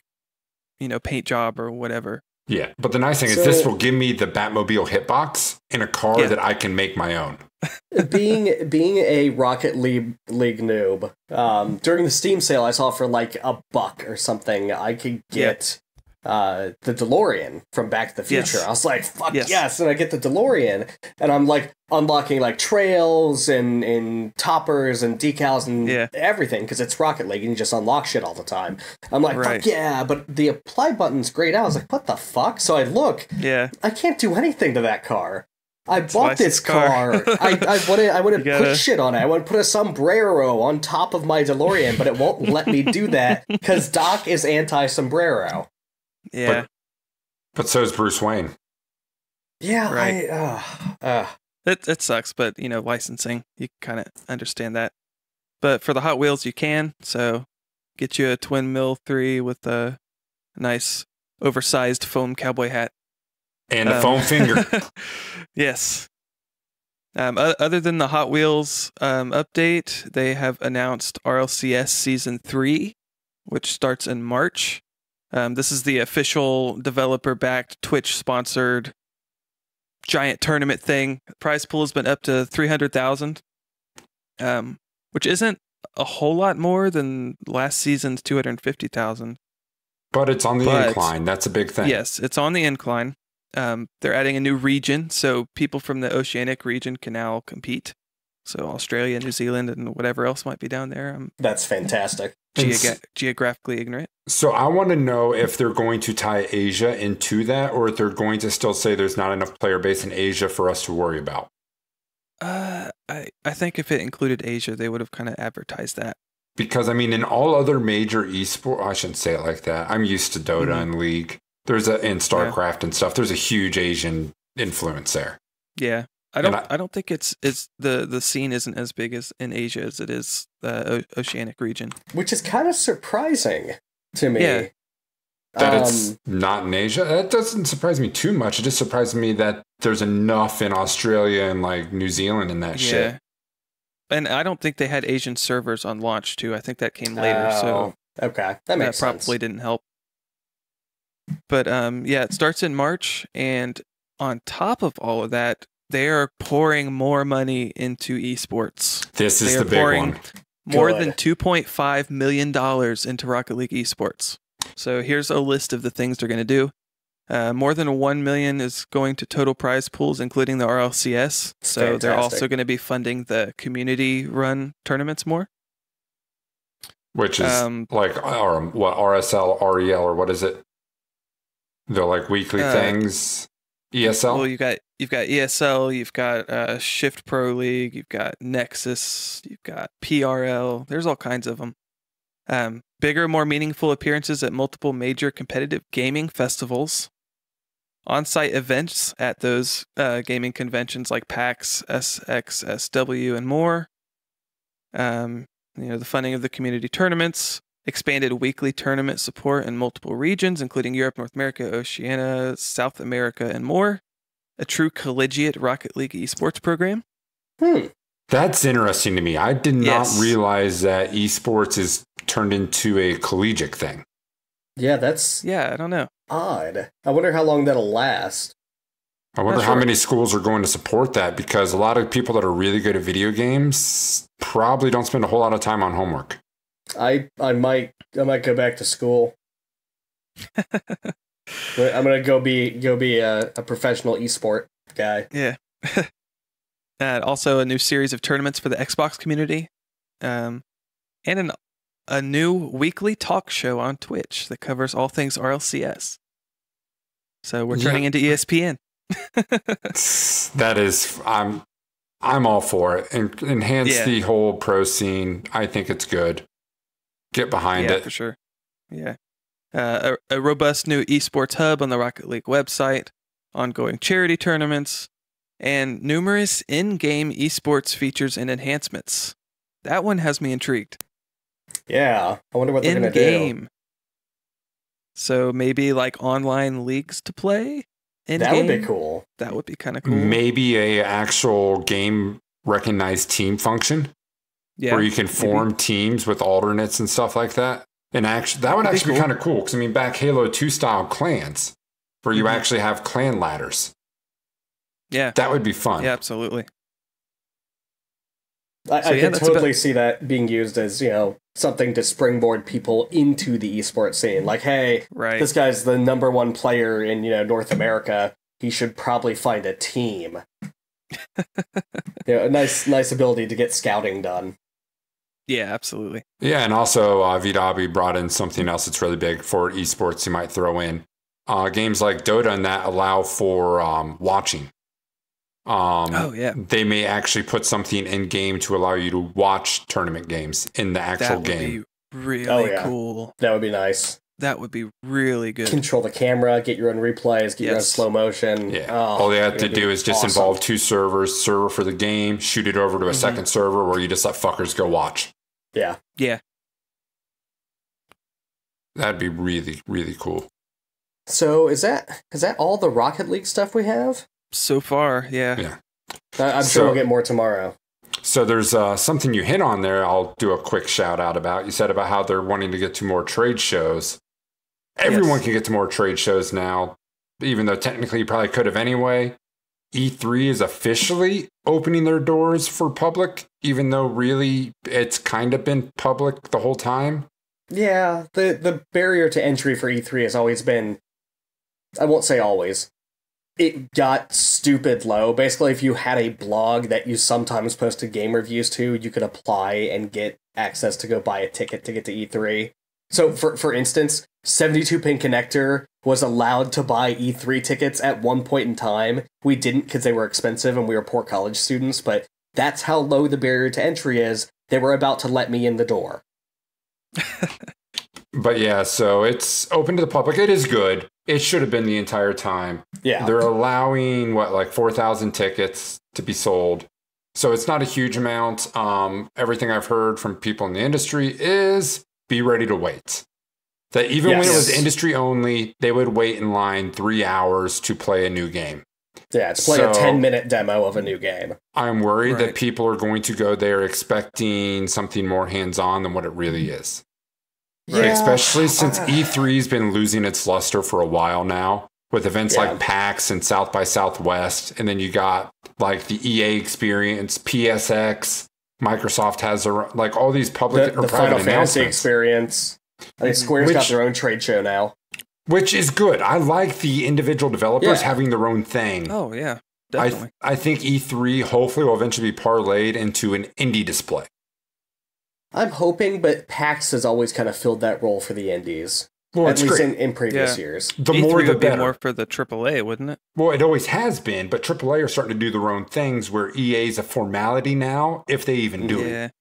you know paint job or whatever. Yeah, but the nice thing So- is this will give me the Batmobile hitbox in a car Yeah. that I can make my own. being being a Rocket League League noob, um, during the Steam sale, I saw for like a buck or something, I could get uh, the DeLorean from Back to the Yes. Future. I was like, "Fuck Yes. yes!" And I get the DeLorean, and I'm like unlocking like trails and and toppers and decals and Yeah. everything because it's Rocket League and you just unlock shit all the time. I'm like, Right. "Fuck yeah!" But the apply button's grayed out. I was like, "What the fuck?" So I look, Yeah, I can't do anything to that car. I bought this car. car. I, I want to I want to gotta- put shit on it. I want to put a sombrero on top of my DeLorean, but it won't let me do that because Doc is anti sombrero. Yeah. But so is Bruce Wayne. Yeah, Right. I. Uh, uh, It it sucks, but you know licensing, you kind of understand that. But for the Hot Wheels, you can. So get you a twin mill three with a nice oversized foam cowboy hat. And a Um, foam finger. yes. Um, other than the Hot Wheels um, update, they have announced RLCS Season 3, which starts in March. Um, this is the official developer backed, Twitch sponsored giant tournament thing. Prize pool has been up to 300,000, um, which isn't a whole lot more than last season's 250,000. But it's on the But- incline. That's a big thing. Yes, it's on the incline. Um, they're adding a new region, so people from the oceanic region can now compete. So Australia, New Zealand, and whatever else might be down there. I'm that's fantastic. Geographically ignorant. So I want to know if they're going to tie Asia into that or if they're going to still say there's not enough player base in Asia for us to worry about. Uh, I I think if it included Asia, they would have kind of advertised that. Because I mean, in all other major esport, I shouldn't say it like that. I'm used to Dota Mhm. and League. There's a in StarCraft and stuff. There's a huge Asian influence there. Yeah, I don't. I- I, don't think it's it's the the scene isn't as big as in Asia as it is the o- oceanic region. Which is kind of surprising to me. Yeah. That Um, it's not in Asia. That doesn't surprise me too much. It just surprised me that there's enough in Australia and like New Zealand and that yeah. shit. And I don't think they had Asian servers on launch too. I think that came later. so Oh, okay, that makes probably sense. didn't help. But um, yeah, it starts in March, and on top of all of that, they are pouring more money into esports. This is the are big one. More Good. than two point five million dollars into Rocket League esports. So here's a list of the things they're going to do. Uh, more than one million is going to total prize pools, including the RLCS. So they're also going to be funding the community-run tournaments more. Which is Um, like or what RSL, REL, or what is it? They're like weekly Uh, things. E ESL. Well, you've got you've got ESL, you've got uh, Shift Pro League, you've got Nexus, you've got PRL. There's all kinds of them. Um, bigger, more meaningful appearances at multiple major competitive gaming festivals. On-site events at those uh, gaming conventions like PAX, SXSW, and more. Um, you know, the funding of the community tournaments, expanded weekly tournament support in multiple regions, including Europe, North America, Oceania, South America, and more. A true collegiate Rocket League esports program. Hmm. That's interesting to me. I did not Yes. realize that esports is turned into a collegiate thing. Yeah, that's Yeah, I don't know. odd. I wonder how long that'll last. I wonder Not how many schools are going to support that because a lot of people that are really good at video games probably don't spend a whole lot of time on homework. I I might I might go back to school. I'm gonna go be go be a, a professional esport guy. Yeah. and also, a new series of tournaments for the Xbox community, um, and an, a new weekly talk show on Twitch that covers all things RLCS. So we're Yeah. turning into E ESPN. that is, I'm, I'm all for it. And enhance Yeah. the whole pro scene. I think it's good. Get behind yeah, it. for sure. Yeah. Uh, a, a robust new esports hub on the Rocket League website, ongoing charity tournaments, and numerous in game esports features and enhancements. That one has me intrigued. Yeah, I wonder what they're gonna do. game. So maybe like online leagues to play? In That would be cool. That would be kind of cool. Maybe a actual game recognized team function yeah. where you can form teams with alternates and stuff like that. And actually, that would That'd actually be cool. kind of cool because I mean, back Halo 2 style clans where you Mhm. actually have clan ladders. Yeah. That would be fun. Yeah, absolutely. I, So, I yeah, could that's totally about- see that being used as you know something to springboard people into the esports scene. Like, hey, Right. this guy's the number one player in you know North America. He should probably find a team. you know, a nice, nice ability to get scouting done. Yeah, absolutely. Yeah, and also uh, VDobby brought in something else that's really big for esports. You might throw in uh, games like Dota and that allow for um, watching. Um, Oh yeah. They may actually put something in game to allow you to watch tournament games in the actual game. That would game. be really Oh, yeah. cool. That would be nice. That would be really good. Control the camera, get your own replays, get your own slow motion. Yeah. Oh, All they have to do is just involve two servers, server for the game, shoot it over to a Mhm. second server where you just let fuckers go watch. Yeah. Yeah. That'd be really, really cool. So is that is that all the Rocket League stuff we have? So far, yeah. Yeah. I- I'm So- sure we'll get more tomorrow. So there's uh, something you hit on there. I'll do a quick shout out about. You said about how they're wanting to get to more trade shows. Everyone Yes. can get to more trade shows now, even though technically you probably could have anyway. E3 is officially opening their doors for public, even though really it's kind of been public the whole time. Yeah, the the barrier to entry for E3 has always been I won't say always. It got stupid low. Basically, if you had a blog that you sometimes posted game reviews to, you could apply and get access to go buy a ticket to get to E3. So, for for instance, 72 pin connector was allowed to buy E3 tickets at one point in time. We didn't because they were expensive and we were poor college students, but that's how low the barrier to entry is. They were about to let me in the door. But yeah, so it's open to the public. It is good. It should have been the entire time. Yeah. They're allowing what like 4,000 tickets to be sold. So it's not a huge amount. Um, everything I've heard from people in the industry is be ready to wait. That even when it was industry only, they would wait in line three hours to play a new game. Yeah, it's like a 10 minute demo of a new game. I'm worried Right. that people are going to go there expecting something more hands on than what it really is. Especially since Uh, E3's been losing its luster for a while now with events Yeah. like PAX and South by Southwest. And then you got like the EA experience, PSX, Microsoft has a, like all these public the, or the private Final Fantasy experience. I think mm-hmm. Square's got their own trade show now. which is good. I like the individual developers Yeah. having their own thing. Oh yeah. I, Definitely. I think E3 hopefully will eventually be parlayed into an indie display. I'm hoping, but PAX has always kind of filled that role for the indies. Well, at least in, in previous Yeah. years. the E3 more the would be better. more for the AAA, wouldn't it? Well, it always has been, but AAA are starting to do their own things where EA is a formality now, if they even do it.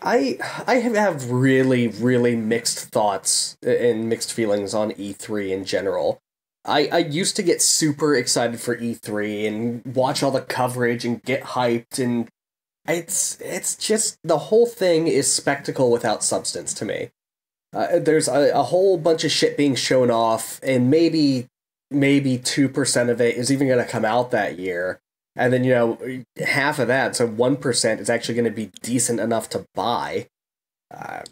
I I have- have really really mixed thoughts uh, and mixed feelings on E3 in general. I, I used to get super excited for E3 and watch all the coverage and get hyped and it's it's just the whole thing is spectacle without substance to me. Uh, there's a, a whole bunch of shit being shown off and maybe maybe 2% of it is even going to come out that year. And then you know half of that so 1% is actually going to be decent enough to buy. Uh,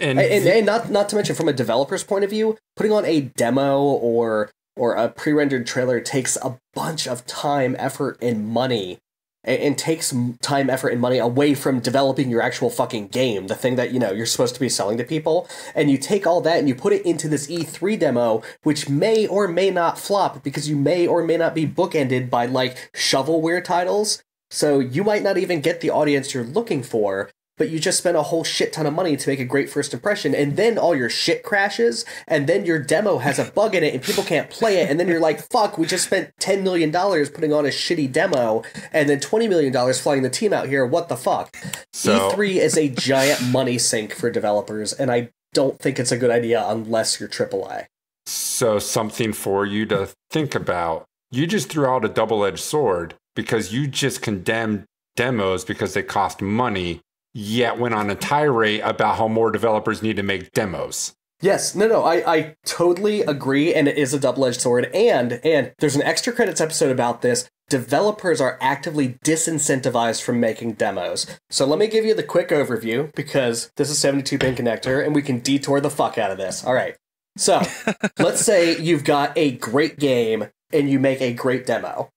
And, and, and not not to mention from a developer's point of view putting on a demo or or a pre-rendered trailer takes a bunch of time effort and money and, and takes time effort and money away from developing your actual fucking game the thing that you know you're supposed to be selling to people. And you take all that and you put it into this E3 demo which may or may not flop because you may or may not be bookended by like shovelware titles. So you might not even get the audience you're looking for but you just spent a whole shit ton of money to make a great first impression, and then all your shit crashes, and then your demo has a bug in it, and people can't play it, and then you're like, fuck, we just spent $10 million putting on a shitty demo, and then $20 million flying the team out here, what the fuck? so, E3 is a giant money sink for developers, and I don't think it's a good idea unless you're AAA. so something for you to think about. You just threw out a double edged sword because you just condemned demos because they cost money, yet went on a tirade about how more developers need to make demos. Yes, no, no, I, I totally agree, and it is a double edged sword. And and there's an extra credits episode about this. developers are actively disincentivized from making demos. So let me give you the quick overview because this is 72 pin connector and we can detour the fuck out of this. All right. So let's say you've got a great game and you make a great demo.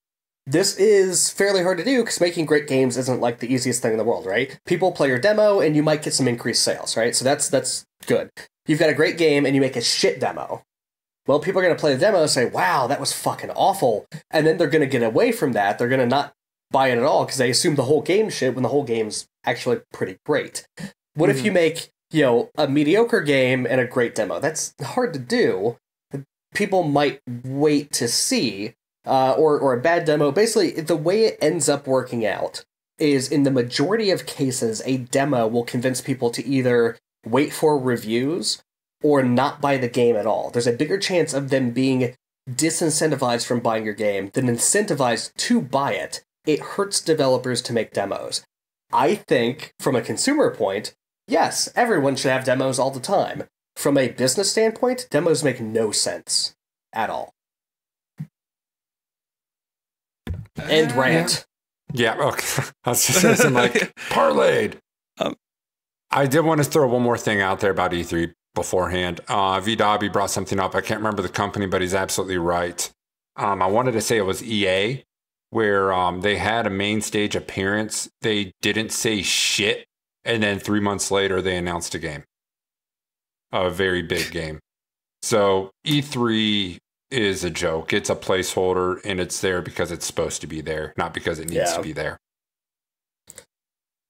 This is fairly hard to do because making great games isn't like the easiest thing in the world, right? People play your demo and you might get some increased sales, right? So that's that's good. You've got a great game and you make a shit demo. Well, people are going to play the demo and say, wow, that was fucking awful. And then they're going to get away from that. They're going to not buy it at all because they assume the whole game shit when the whole game's actually pretty great. What mm-hmm. if you make, you know, a mediocre game and a great demo? That's hard to do. People might wait to see, uh, or, or a bad demo. Basically, the way it ends up working out is in the majority of cases, a demo will convince people to either wait for reviews or not buy the game at all. There's a bigger chance of them being disincentivized from buying your game than incentivized to buy it. It hurts developers to make demos. I think, from a consumer point, yes, everyone should have demos all the time. From a business standpoint, demos make no sense at all. End uh, rant. Yeah, okay. I was just like parlayed. Um, I did want to throw one more thing out there about E3 beforehand. Uh, V Dobby brought something up. I can't remember the company, but he's absolutely right. Um, I wanted to say it was EA, where um, they had a main stage appearance. They didn't say shit. And then three months later, they announced a game, a very big game. So E3 is a joke. It's a placeholder and it's there because it's supposed to be there, not because it needs yeah. to be there.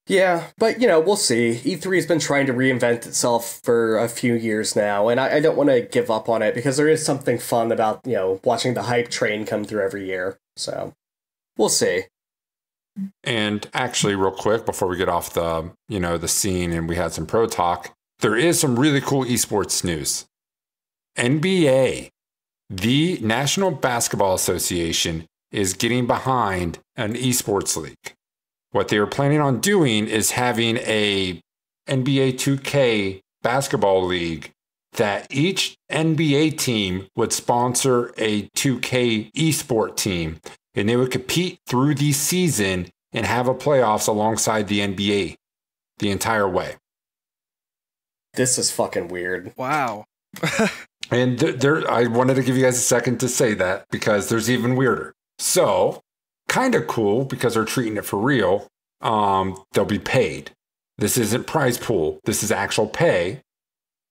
Yeah, but you know, we'll see. E3 has been trying to reinvent itself for a few years now, and I, I don't want to give up on it because there is something fun about, you know, watching the hype train come through every year. So we'll see. And actually, real quick, before we get off the, you know, the scene and we had some pro talk, there is some really cool esports news. NBA, the National Basketball Association, is getting behind an esports league. What they are planning on doing is having a NBA 2K basketball league that each NBA team would sponsor a 2K esport team and they would compete through the season and have a playoffs alongside the NBA the entire way. This is fucking weird. Wow. and there I wanted to give you guys a second to say that because there's even weirder. So, kind of cool because they're treating it for real. Um, they'll be paid. This isn't prize pool. This is actual pay.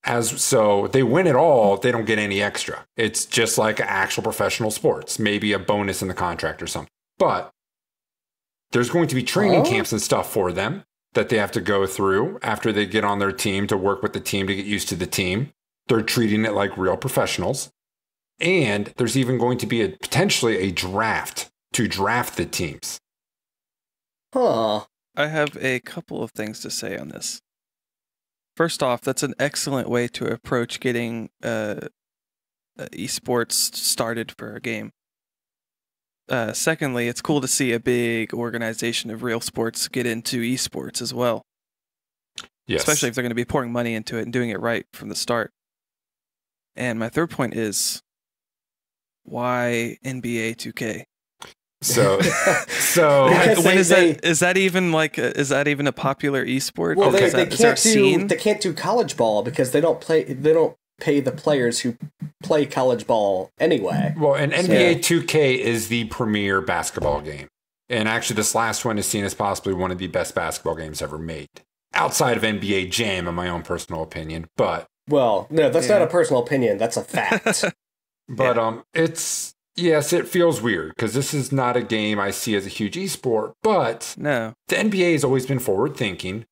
As so they win it all, they don't get any extra. It's just like actual professional sports, maybe a bonus in the contract or something. But there's going to be training oh. camps and stuff for them that they have to go through after they get on their team to work with the team to get used to the team. They're treating it like real professionals. And there's even going to be a potentially a draft to draft the teams. Huh. I have a couple of things to say on this. First off, that's an excellent way to approach getting uh, uh, esports started for a game. Uh, secondly, it's cool to see a big organization of real sports get into esports as well. Yes. Especially if they're going to be pouring money into it and doing it right from the start. And my third point is why NBA 2K? So, so when they, is they, that? Is that even like? Is that even a popular esport? Well, they, they can't do. They can't do college ball because they don't play. They don't pay the players who play college ball anyway. Well, and NBA so. 2K is the premier basketball game, and actually, this last one is seen as possibly one of the best basketball games ever made, outside of NBA Jam, in my own personal opinion. But well, no, that's yeah. not a personal opinion. That's a fact. but yeah. um, it's Yes, it feels weird because this is not a game I see as a huge esport, but no. The NBA has always been forward thinking,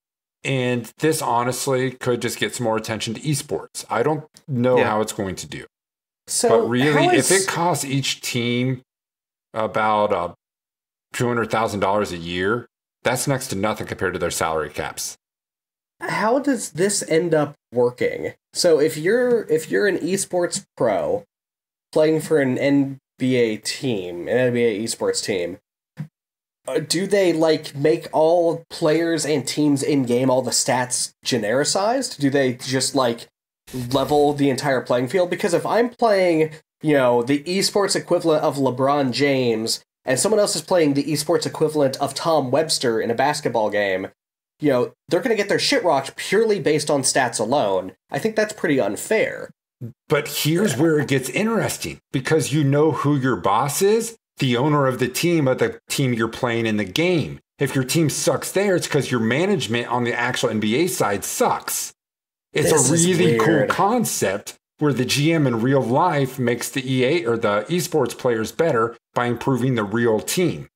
and this honestly could just get some more attention to esports. I don't know yeah. how it's going to do. So, but really, is... if it costs each team about uh, $200,000 a year, that's next to nothing compared to their salary caps. How does this end up working? So if you're if you're an esports pro playing for an NBA team, an NBA esports team, uh, do they like make all players and teams in game all the stats genericized? Do they just like level the entire playing field? Because if I'm playing, you know, the esports equivalent of LeBron James and someone else is playing the esports equivalent of Tom Webster in a basketball game, you know, they're going to get their shit rocked purely based on stats alone. I think that's pretty unfair. But here's where it gets interesting because you know who your boss is, the owner of the team of the team you're playing in the game. If your team sucks there, it's because your management on the actual NBA side sucks. It's This a really cool concept where the GM in real life makes the EA or the esports players better by improving the real team.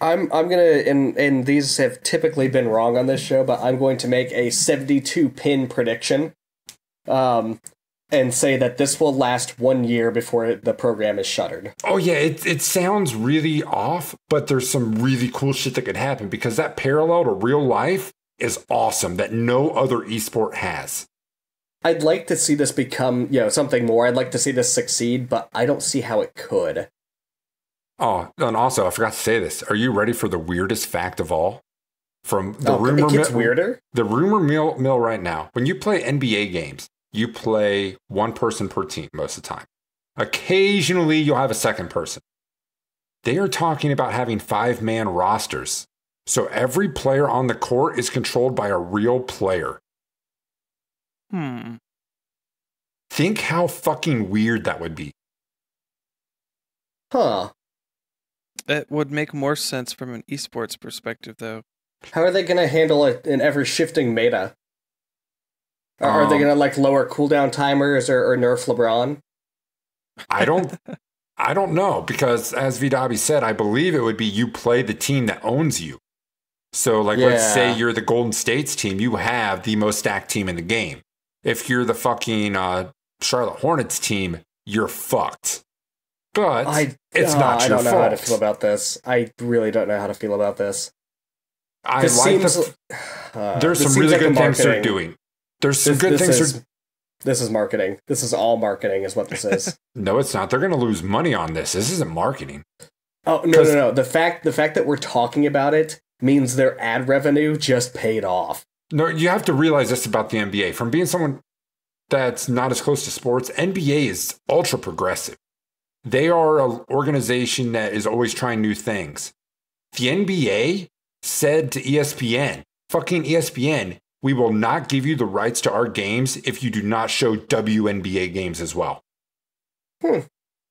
I'm I'm gonna and and these have typically been wrong on this show, but I'm going to make a 72 pin prediction, um, and say that this will last one year before the program is shuttered. Oh yeah, it it sounds really off, but there's some really cool shit that could happen because that parallel to real life is awesome that no other esport has. I'd like to see this become you know something more. I'd like to see this succeed, but I don't see how it could. Oh, and also I forgot to say this. Are you ready for the weirdest fact of all? From the Oh, rumor it gets mill, weirder. the rumor mill, mill right now. When you play NBA games, you play one person per team most of the time. Occasionally, you'll have a second person. They are talking about having five man rosters. So every player on the court is controlled by a real player. Hmm. Think how fucking weird that would be. Huh? It would make more sense from an esports perspective, though. How are they going to handle it in ever shifting meta? Are, are they Um, going to like lower cooldown timers or, or nerf LeBron? I don't I don't know because as Vidabi said, I believe it would be you play the team that owns you. So like let's say you're the Golden States team, you have the most stacked team in the game. If you're the fucking uh, Charlotte Hornets team, you're fucked. But I it's uh, not I your don't know how to feel about this. I really don't know how to feel about this. I This like seems, the, uh, there's some really like good things they're doing. There's some This, good this things is, this is marketing. This is all marketing, is what this is. No, it's not. They're gonna lose money on this. This isn't marketing. oh no, no, no! The fact the fact that we're talking about it means their ad revenue just paid off. No, you have to realize this about the NBA. From being someone that's not as close to sports, NBA is ultra progressive. They are an organization that is always trying new things. The NBA said to ESPN, fucking ESPN, we will not give you the rights to our games if you do not show WNBA games as well. Hmm.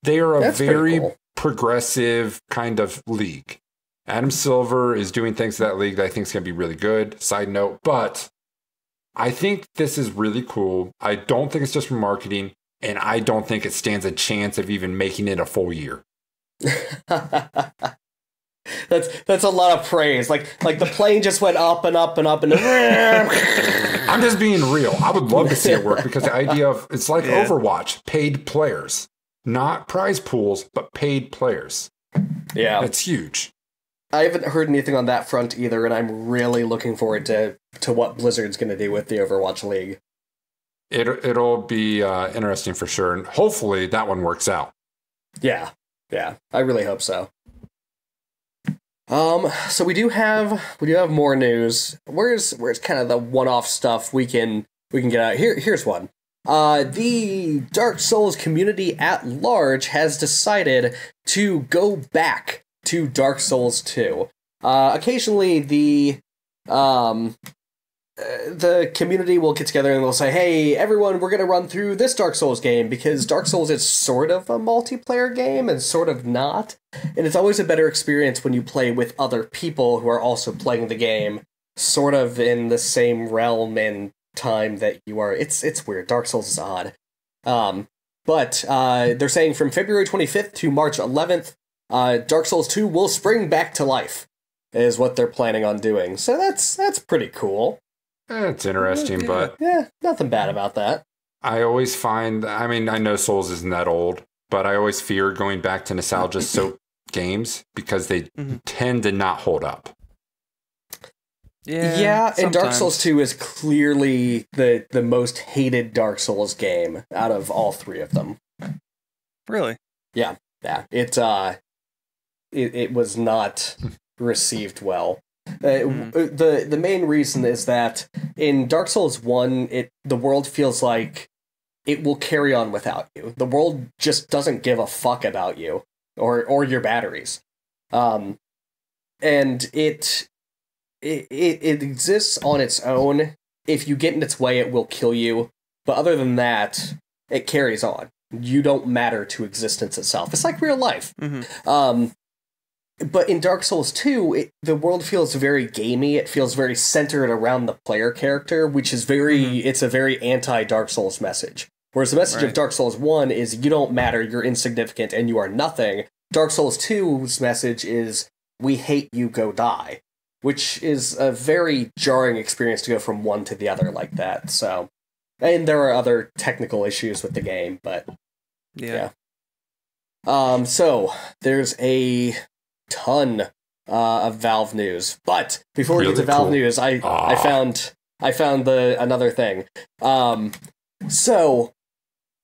They are a That's very cool. progressive kind of league. Adam Silver is doing things to that league that I think is going to be really good. Side note, but I think this is really cool. I don't think it's just for marketing, and I don't think it stands a chance of even making it a full year. that's that's a lot of praise. Like like the plane just went up and up and up and. I'm just being real. I would love to see it work because the idea of it's like Yeah. Overwatch, paid players, not prize pools, but paid players. yeah, That's huge. I haven't heard anything on that front either, and I'm really looking forward to to what Blizzard's going to do with the Overwatch League. It, it'll be uh, interesting for sure, and hopefully that one works out. Yeah, yeah, I really hope so. Um, so we do have we do have more news. Where's where's kind of the one-off stuff we can we can get out here? Here's one. Uh, the Dark Souls community at large has decided to go back to Dark Souls 2. Uh, occasionally the um the community will get together and they'll say, "Hey, everyone, we're going to run through this Dark Souls game because Dark Souls is sort of a multiplayer game and sort of not, and it's always a better experience when you play with other people who are also playing the game, sort of in the same realm and time that you are. It's it's weird. Dark Souls is odd, um, but uh, they're saying from February 25th to March 11th, uh, Dark Souls 2 will spring back to life." Is what they're planning on doing. So that's that's pretty cool. It's interesting, but Yeah, nothing bad about that. I always find, I mean, I know Souls isn't that old, but I always fear going back to nostalgia soap games because they Mhm. tend to not hold up. Yeah, Yeah, and Dark. Souls 2 is clearly the the most hated Dark Souls game out of all three of them. Really? Yeah. Yeah, it uh it, it was not received well. Uh, Hmm. w- the the main reason is that in Dark Souls 1 it the world feels like it will carry on without you. The world just doesn't give a fuck about you or or your batteries. Um, and it, it it exists on its own. If you get in its way, it will kill you. But other than that, it carries on. You don't matter to existence itself. It's like real life. Mhm. Um, but in Dark Souls 2, it, the world feels very gamey. It feels very centered around the player character, which is very, Mhm. it's a very anti Dark Souls message. Whereas the message of Dark Souls 1 is you don't matter, you're insignificant, and you are nothing. Dark Souls 2's message is we hate you, go die. Which is a very jarring experience to go from one to the other like that. So, and there are other technical issues with the game, but Yeah. Yeah. Um, so there's a ton uh, of Valve news, but before we get Really to Valve cool. news, I I Ah. found I found the another thing. Um, so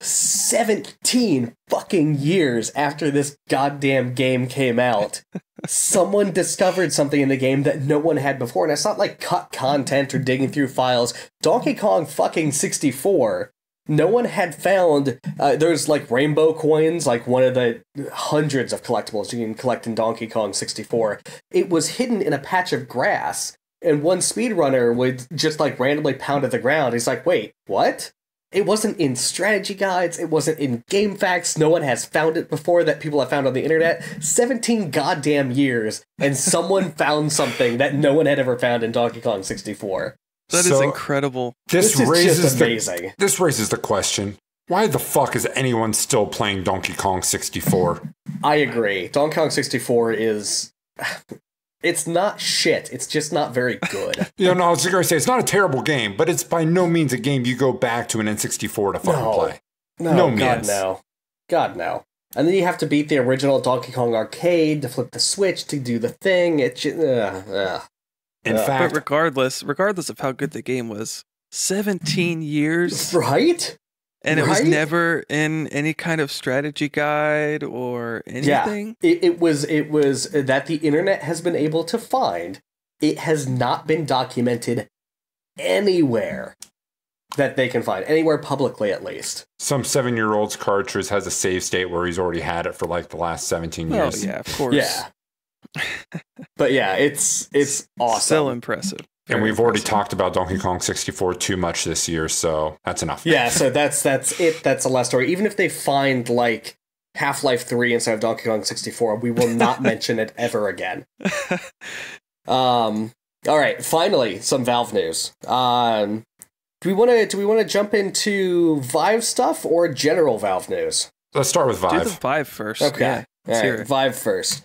seventeen fucking years after this goddamn game came out. Someone discovered something in the game that no one had before, and it's not like cut content or digging through files. Donkey Kong fucking 64 no one had found uh, there's like rainbow coins like one of the hundreds of collectibles you can collect in donkey kong 64 it was hidden in a patch of grass and one speedrunner would just like randomly pound at the ground. He's like wait what? It wasn't in strategy guides. It wasn't in GameFAQs. No one has found it before that people have found on the internet. 17 goddamn years and someone found something that no one had ever found in donkey kong 64 That is So, incredible. This, this is raises just the amazing this raises the question: Why the fuck is anyone still playing Donkey Kong 64? I agree. Donkey Kong 64 is. It's not shit. It's just not very good. You know, no, I was just going to say it's not a terrible game, but it's by no means a game you go back to an N64 to fucking No. play. No, No God, means. no. God, no. And then you have to beat the original Donkey Kong arcade to flip the switch to do the thing. It just. Uh, uh. In Yeah. But regardless, regardless of how good the game was, 17 years Right? and it was never in any kind of strategy guide or anything. It, it was. It was that the internet has been able to find. It has not been documented anywhere that they can find anywhere publicly, at least. some seven year old's cartridge has a save state where he's already had it for like the last 17 years Oh years. yeah, of course. Yeah. But yeah, it's it's awesome. Still impressive. And we've already talked about Donkey Kong 64 too much this year, so that's enough. yeah, so that's that's it. That's the last story. Even if they find like Half Life Three instead of Donkey Kong sixty four, we will not mention it ever again. Um. All right. Finally, some Valve news. Um. Do we want to do we want to jump into Vive stuff or general Valve news? Let's start with Do the Vive. Vive first. Okay. Yeah, All let's hear right, it. Vive first.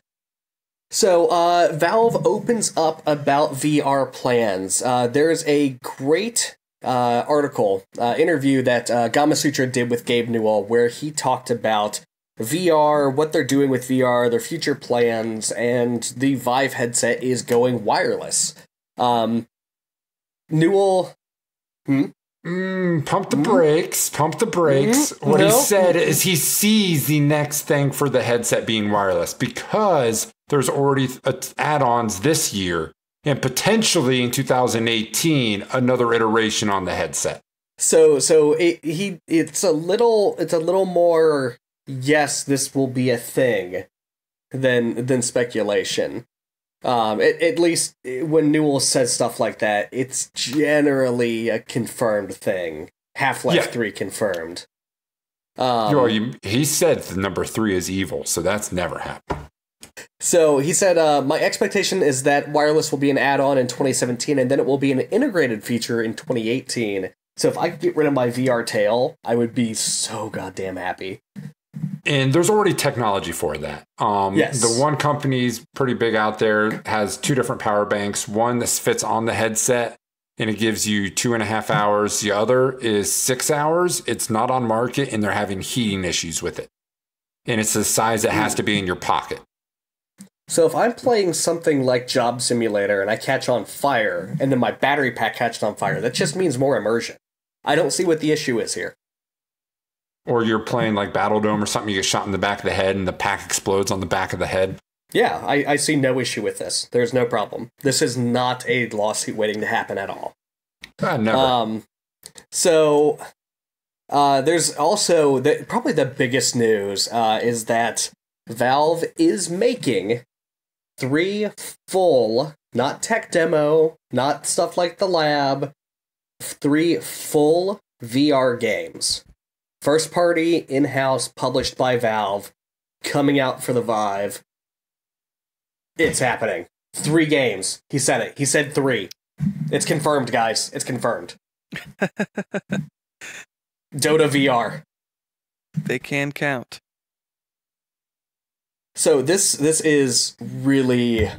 So, uh, Valve opens up about VR plans. Uh, there's a great uh, article, uh, interview that uh, Gamasutra did with Gabe Newell, where he talked about VR, what they're doing with VR, their future plans, and the Vive headset is going wireless. Um, Newell. Mm, pump the brakes, pump the brakes. Mhm. What he said is he sees the next thing for the headset being wireless because there's already uh, add-ons this year and potentially in 2018 another iteration on the headset. So so it he it's a little it's a little more yes this will be a thing than than speculation. Um at, at least when Newell says stuff like that it's generally a confirmed thing. Half-Life Yeah. 3 confirmed. Um, you, he said the number three is evil, so that's never happened. So he said, uh, My expectation is that wireless will be an add on in 2017 and then it will be an integrated feature in 2018. So if I could get rid of my VR tail, I would be so goddamn happy. And there's already technology for that. Um, Yes. The one company's pretty big out there has two different power banks. One that fits on the headset and it gives you two and a half hours. The other is six hours. It's not on market and they're having heating issues with it. And it's the size that has to be in your pocket. So if I'm playing something like Job Simulator and I catch on fire and then my battery pack catches on fire, that just means more immersion. I don't see what the issue is here. Or you're playing like Battle Dome or something, you get shot in the back of the head and the pack explodes on the back of the head. Yeah, I, I see no issue with this. There's no problem. This is not a lawsuit waiting to happen at all. Ah, never. Um, so uh, there's also the, probably the biggest news uh, is that Valve is making three full, not tech demo, not stuff like the lab, three full VR games. First party, in house, published by Valve, coming out for the Vive. It's happening. Three games. He said it. He said three. It's confirmed, guys. It's confirmed. Dota VR. They can count. So this this is really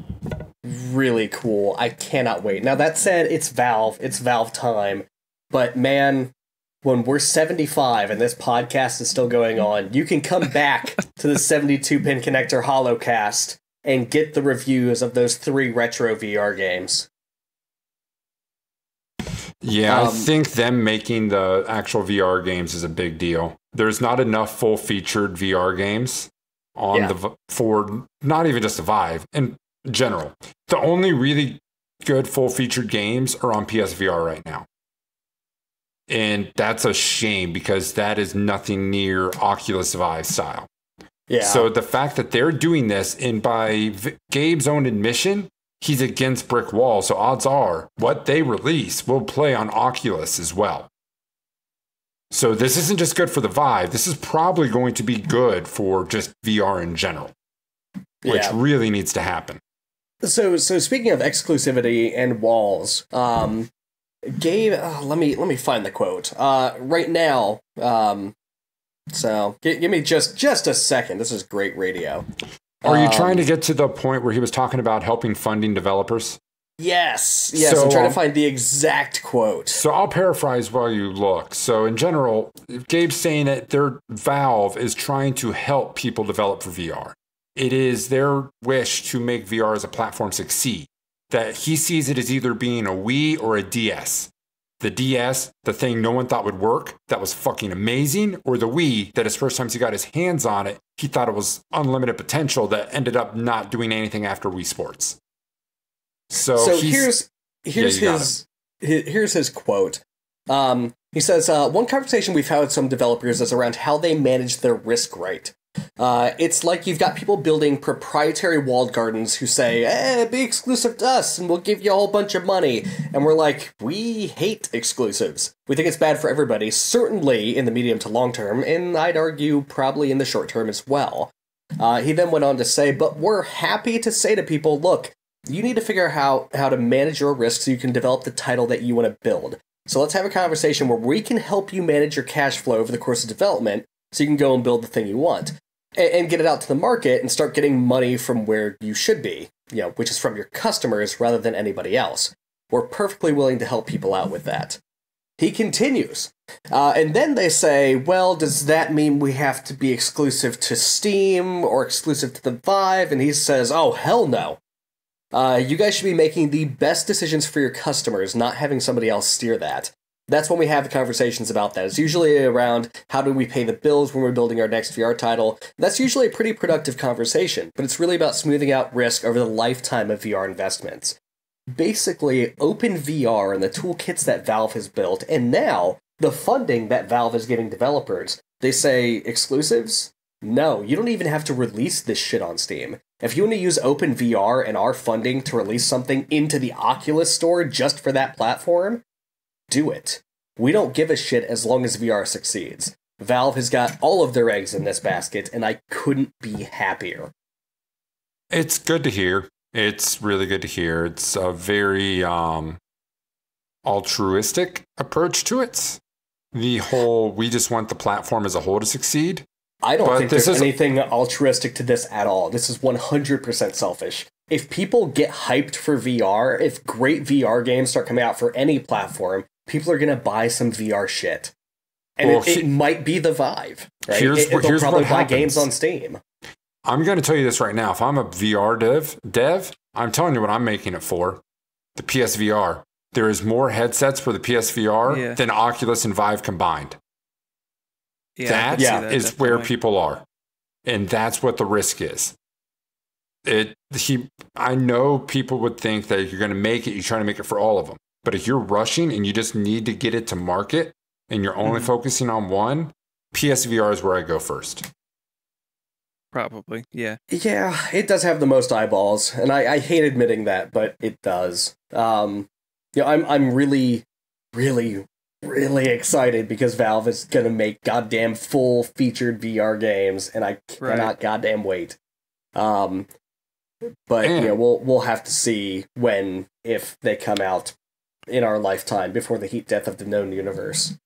really cool. I cannot wait. Now that said, it's Valve. It's Valve time. But man, when we're 75 and this podcast is still going on, you can come back to the 72 pin connector holocast and get the reviews of those three retro VR games. Yeah, I Um, think them making the actual VR games is a big deal. There's not enough full featured VR games on Yeah. the V- for not even just the Vive in general. The only really good full featured games are on PSVR right now. And that's a shame because that is nothing near Oculus Vive style. Yeah. So the fact that they're doing this, and by v- Gabe's own admission, he's against brick wall. So odds are what they release will play on Oculus as well. So this isn't just good for the Vive. This is probably going to be good for just VR in general, which yeah. really needs to happen. So so speaking of exclusivity and walls, um Gabe uh, let me let me find the quote. Uh right now, um so gi- give me just just a second. This is great radio. Are you Um, trying to get to the point where he was talking about helping funding developers? Yes. Yes, So, I'm trying um, to find the exact quote. So I'll paraphrase while you look. So in general, Gabe's saying that their Valve is trying to help people develop for VR. It is their wish to make VR as a platform succeed. That he sees it as either being a Wii or a DS. The DS, the thing no one thought would work, that was fucking amazing, or the Wii, that his first times he got his hands on it, he thought it was unlimited potential that ended up not doing anything after Wii Sports. So, so here's here's you got his, here's his quote. Um, he says, uh, "One conversation we've had with some developers is around how they manage their risk right. Uh, it's like you've got people building proprietary walled gardens who say, eh, be exclusive to us and we'll give you a whole bunch of money. And we're like, we hate exclusives. We think it's bad for everybody, certainly in the medium to long term, and I'd argue probably in the short term as well. Uh, he then went on to say, but we're happy to say to people, look, you need to figure out how, how to manage your risk so you can develop the title that you want to build. So let's have a conversation where we can help you manage your cash flow over the course of development so you can go and build the thing you want and, and get it out to the market and start getting money from where you should be, you know, which is from your customers rather than anybody else. We're perfectly willing to help people out with that. He continues. Uh, and then they say, well, does that mean we have to be exclusive to Steam or exclusive to the Vive? And he says, oh, hell no. Uh, you guys should be making the best decisions for your customers, not having somebody else steer that. That's when we have conversations about that. It's usually around how do we pay the bills when we're building our next VR title. That's usually a pretty productive conversation, but it's really about smoothing out risk over the lifetime of VR investments. Basically, OpenVR and the toolkits that Valve has built, and now the funding that Valve is giving developers, they say exclusives? No, you don't even have to release this shit on Steam. If you want to use OpenVR and our funding to release something into the Oculus store just for that platform, do it. We don't give a shit as long as VR succeeds. Valve has got all of their eggs in this basket, and I couldn't be happier. It's good to hear. It's really good to hear. It's a very um, altruistic approach to it. The whole, we just want the platform as a whole to succeed. I don't But think this there's is- anything altruistic to this at all. This is 100% selfish. If people get hyped for VR, if great VR games start coming out for any platform, people are going to buy some VR shit. And Well, it, it he- might be the Vive. Right? Here's It- what- they'll here's probably what buy games on Steam. I'm going to tell you this right now. If I'm a VR dev, dev, I'm telling you what I'm making it for. The PSVR. There is more headsets for the PSVR Yeah. than Oculus and Vive combined. Yeah, that Yeah. that, is where people are and that's what the risk is it he i know people would think that if you're going to make it you're trying to make it for all of them but if you're rushing and you just need to get it to market and you're only Mhm. focusing on one psvr is where i go first Probably, yeah. Yeah, it does have the most eyeballs, and I, I hate admitting that, but it does. Um, you know, I'm I'm really, really, really excited because Valve is gonna make goddamn full featured VR games, and I Right. cannot goddamn wait. Um, but you know, we'll we'll have to see when if they come out in our lifetime before the heat death of the known universe.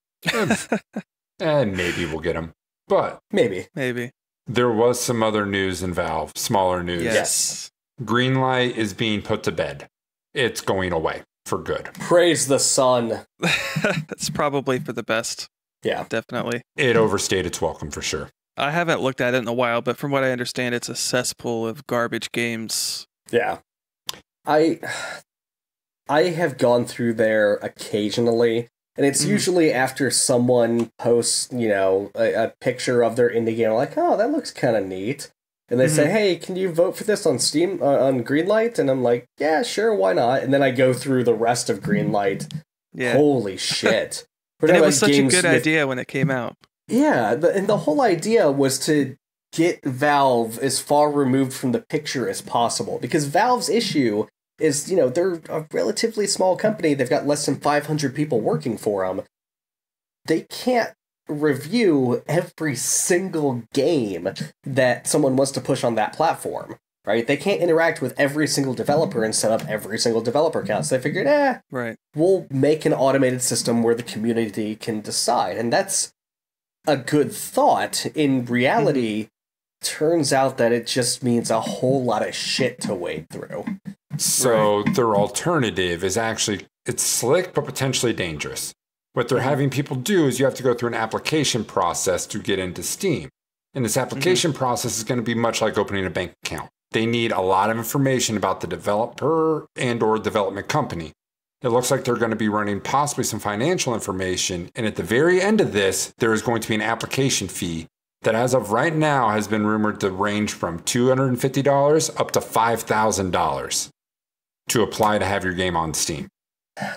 and maybe we'll get them. But Maybe. Maybe. there was some other news in Valve, smaller news. Yes. Greenlight is being put to bed. It's going away for good. Praise the sun. That's probably for the best. Yeah. Definitely. It overstayed its welcome for sure. I haven't looked at it in a while, but from what I understand, it's a cesspool of garbage games. Yeah. I I have gone through there occasionally, and it's Mhm. usually after someone posts, you know, a, a picture of their indie game, like, oh, that looks kind of neat. And they say, hey, can you vote for this on Steam, uh, on Greenlight? And I'm like, yeah, sure, why not? And then I go through the rest of Greenlight. Yeah. Holy shit. And it was such a good with- idea when it came out. yeah, the, and the whole idea was to get Valve as far removed from the picture as possible because Valve's issue is, you know, they're a relatively small company. They've got less than 500 people working for them. They can't review every single game that someone wants to push on that platform, right? They can't interact with every single developer and set up every single developer account. So they figured, eh, Right. we'll make an automated system where the community can decide. And that's a good thought. In reality, turns out that it just means a whole lot of shit to wade through. So their alternative is actually it's slick but potentially dangerous. What they're mm-hmm. having people do is you have to go through an application process to get into Steam. And this mm-hmm. application process is going to be much like opening a bank account. They need a lot of information about the developer and or development company. It looks like they're going to be running possibly some financial information and at the very end of this there is going to be an application fee that as of right now has been rumored to range from $250 up to $5,000 to apply to have your game on Steam.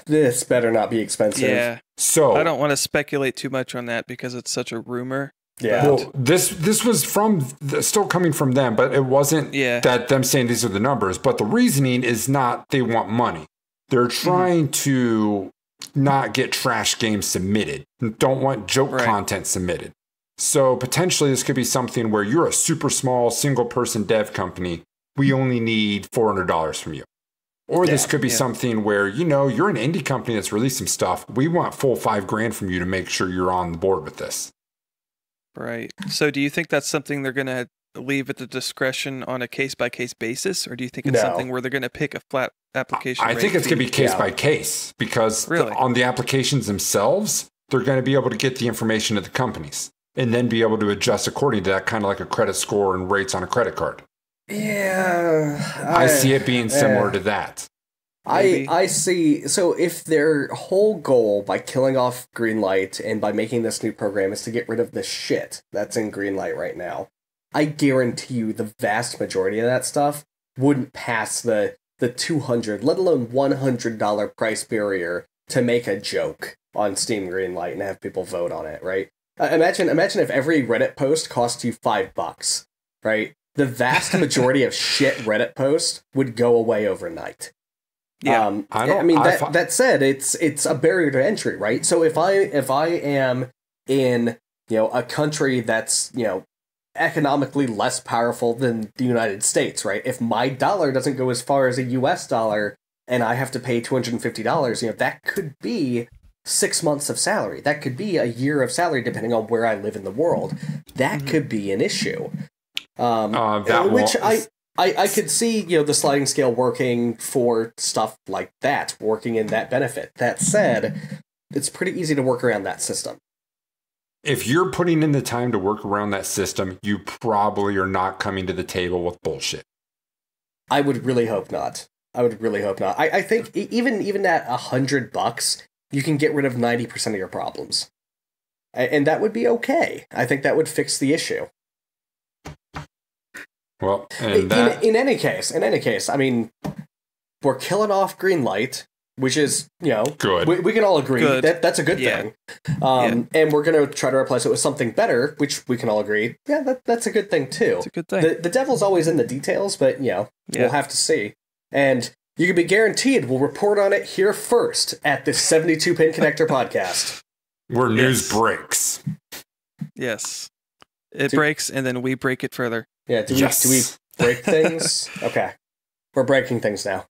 This better not be expensive. Yeah. So I don't want to speculate too much on that because it's such a rumor. Yeah. Well, this this was from th- still coming from them, but it wasn't Yeah. that them saying these are the numbers. But the reasoning is not they want money. They're Mm-hmm. trying to not get trash games submitted. Don't want joke Right. content submitted. So potentially this could be something where you're a super small single person dev company. We only need four hundred dollars from you. Or this could be yeah. something where you know you're an indie company that's released some stuff. We want full five grand from you to make sure you're on the board with this. Right. So do you think that's something they're going to leave at the discretion on a case by case basis? Or do you think it's No. something where they're going to pick a flat application? I think it's going to be case Yeah. by case because the- on the applications themselves, they're going to be able to get the information of the companies and then be able to adjust according to that, kind of like a credit score and rates on a credit card. Yeah. I, see it being similar to that. I I see. So if their whole goal by killing off Greenlight and by making this new program is to get rid of the shit that's in Greenlight right now, I guarantee you the vast majority of that stuff wouldn't pass the the two hundred, let alone one hundred dollar price barrier to make a joke on Steam Greenlight and have people vote on it. Right? Uh, imagine imagine if every Reddit post cost you five bucks. Right? The vast majority of shit Reddit posts would go away overnight. Yeah. Um, I I, don't- mean I that that said, it's it's a barrier to entry, right? So if I if I am in you know a country that's you know economically less powerful than the United States, right? If my dollar doesn't go as far as a U.S. dollar and I have to pay two hundred and fifty dollars, you know that could be six months of salary. That could be a year of salary, depending on where I live in the world. That Mhm. could be an issue. Um, Uh, that which I, I I could see you know the sliding scale working for stuff like that, working in that benefit. That said, it's pretty easy to work around that system. If you're putting in the time to work around that system, you probably are not coming to the table with bullshit. I would really hope not. I would really hope not. I, I think even even at a hundred bucks, you can get rid of ninety percent of your problems, and that would be okay. I think that would fix the issue. Well, In, that in any case, in any case, I mean, we're killing off Greenlight, which is you know Good. We, we can all agree Good. that that's a good Yeah. thing. Um, And we're gonna try to replace it with something better, which we can all agree. Yeah, that, that's a good thing too. It's a good thing. The the devil's always in the details, but you know Yeah. we'll have to see. And you can be guaranteed we'll report on it here first at the 72 Pin Connector podcast. Where news Yes. breaks. yes. It Do- breaks and then we break it further. Yeah, do we Yes. do we break things? okay, we're breaking things now.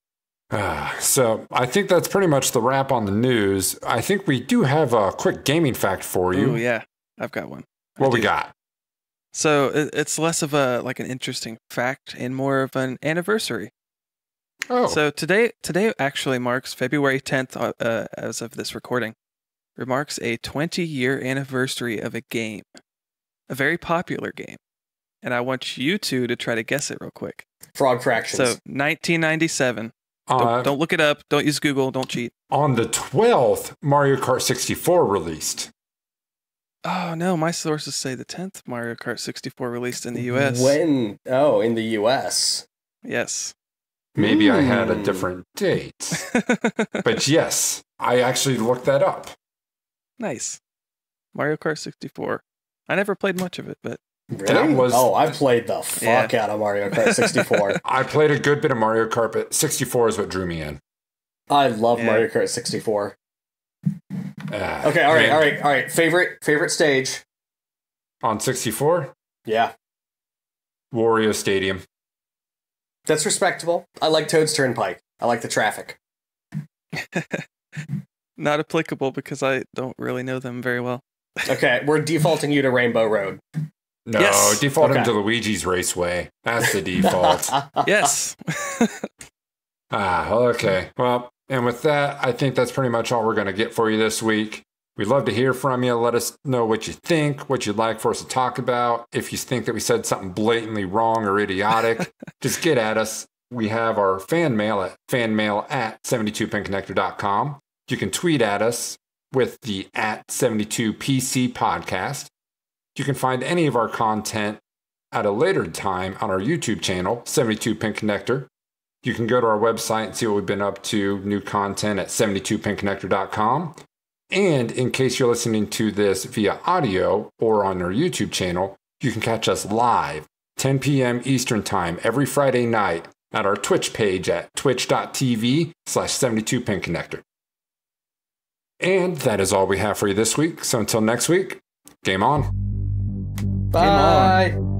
Ah, so I think that's pretty much the wrap on the news. I think we do have a quick gaming fact for you. Oh yeah, I've got one. What we got? So it's less of a like an interesting fact and more of an anniversary. Oh, So today, today actually marks February 10th, uh, uh, as of this recording. Remarks a 20 year anniversary of a game, a very popular game, and I want you two to try to guess it real quick. Frog fractions. So 1997. Don't, uh, don't look it up. Don't use Google. Don't cheat. on the 12th, Mario Kart 64 released. Oh no, my sources say the 10th Mario Kart 64 released in the U.S. When? Oh, in the U.S. Yes. Maybe I had a Hmm. different date. but yes, I actually looked that up. nice. Mario Kart 64. I never played much of it, but Really? That was- Oh, I played the fuck out of Mario Kart 64. I played a good bit of Mario Kart, but 64 is what drew me in. I love Yeah. Mario Kart 64. Ah, Okay, all right, and all right, all right. Favorite favorite stage? On 64, Yeah, Wario Stadium. that's respectable. I like Toad's Turnpike. I like the traffic. not applicable because I don't really know them very well. Okay, we're defaulting you to Rainbow Road. No, Yes. default him Okay. to Luigi's Raceway. That's the default. yes. ah, okay. Well, and with that, I think that's pretty much all we're going to get for you this week. We'd love to hear from you. Let us know what you think, what you'd like for us to talk about. If you think that we said something blatantly wrong or idiotic, just get at us. We have our fan mail at fanmail at 72pinconnector.com. You can tweet at us with the at 72PC podcast. You can find any of our content at a later time on our YouTube channel, 72 Pin Connector. You can go to our website and see what we've been up to, new content at 72pinconnector.com. And in case you're listening to this via audio or on our YouTube channel, you can catch us live 10 p.m. Eastern Time every Friday night at our Twitch page at twitch.tv slash 72 Pin Connector. And that is all we have for you this week. So until next week, game on. Bye.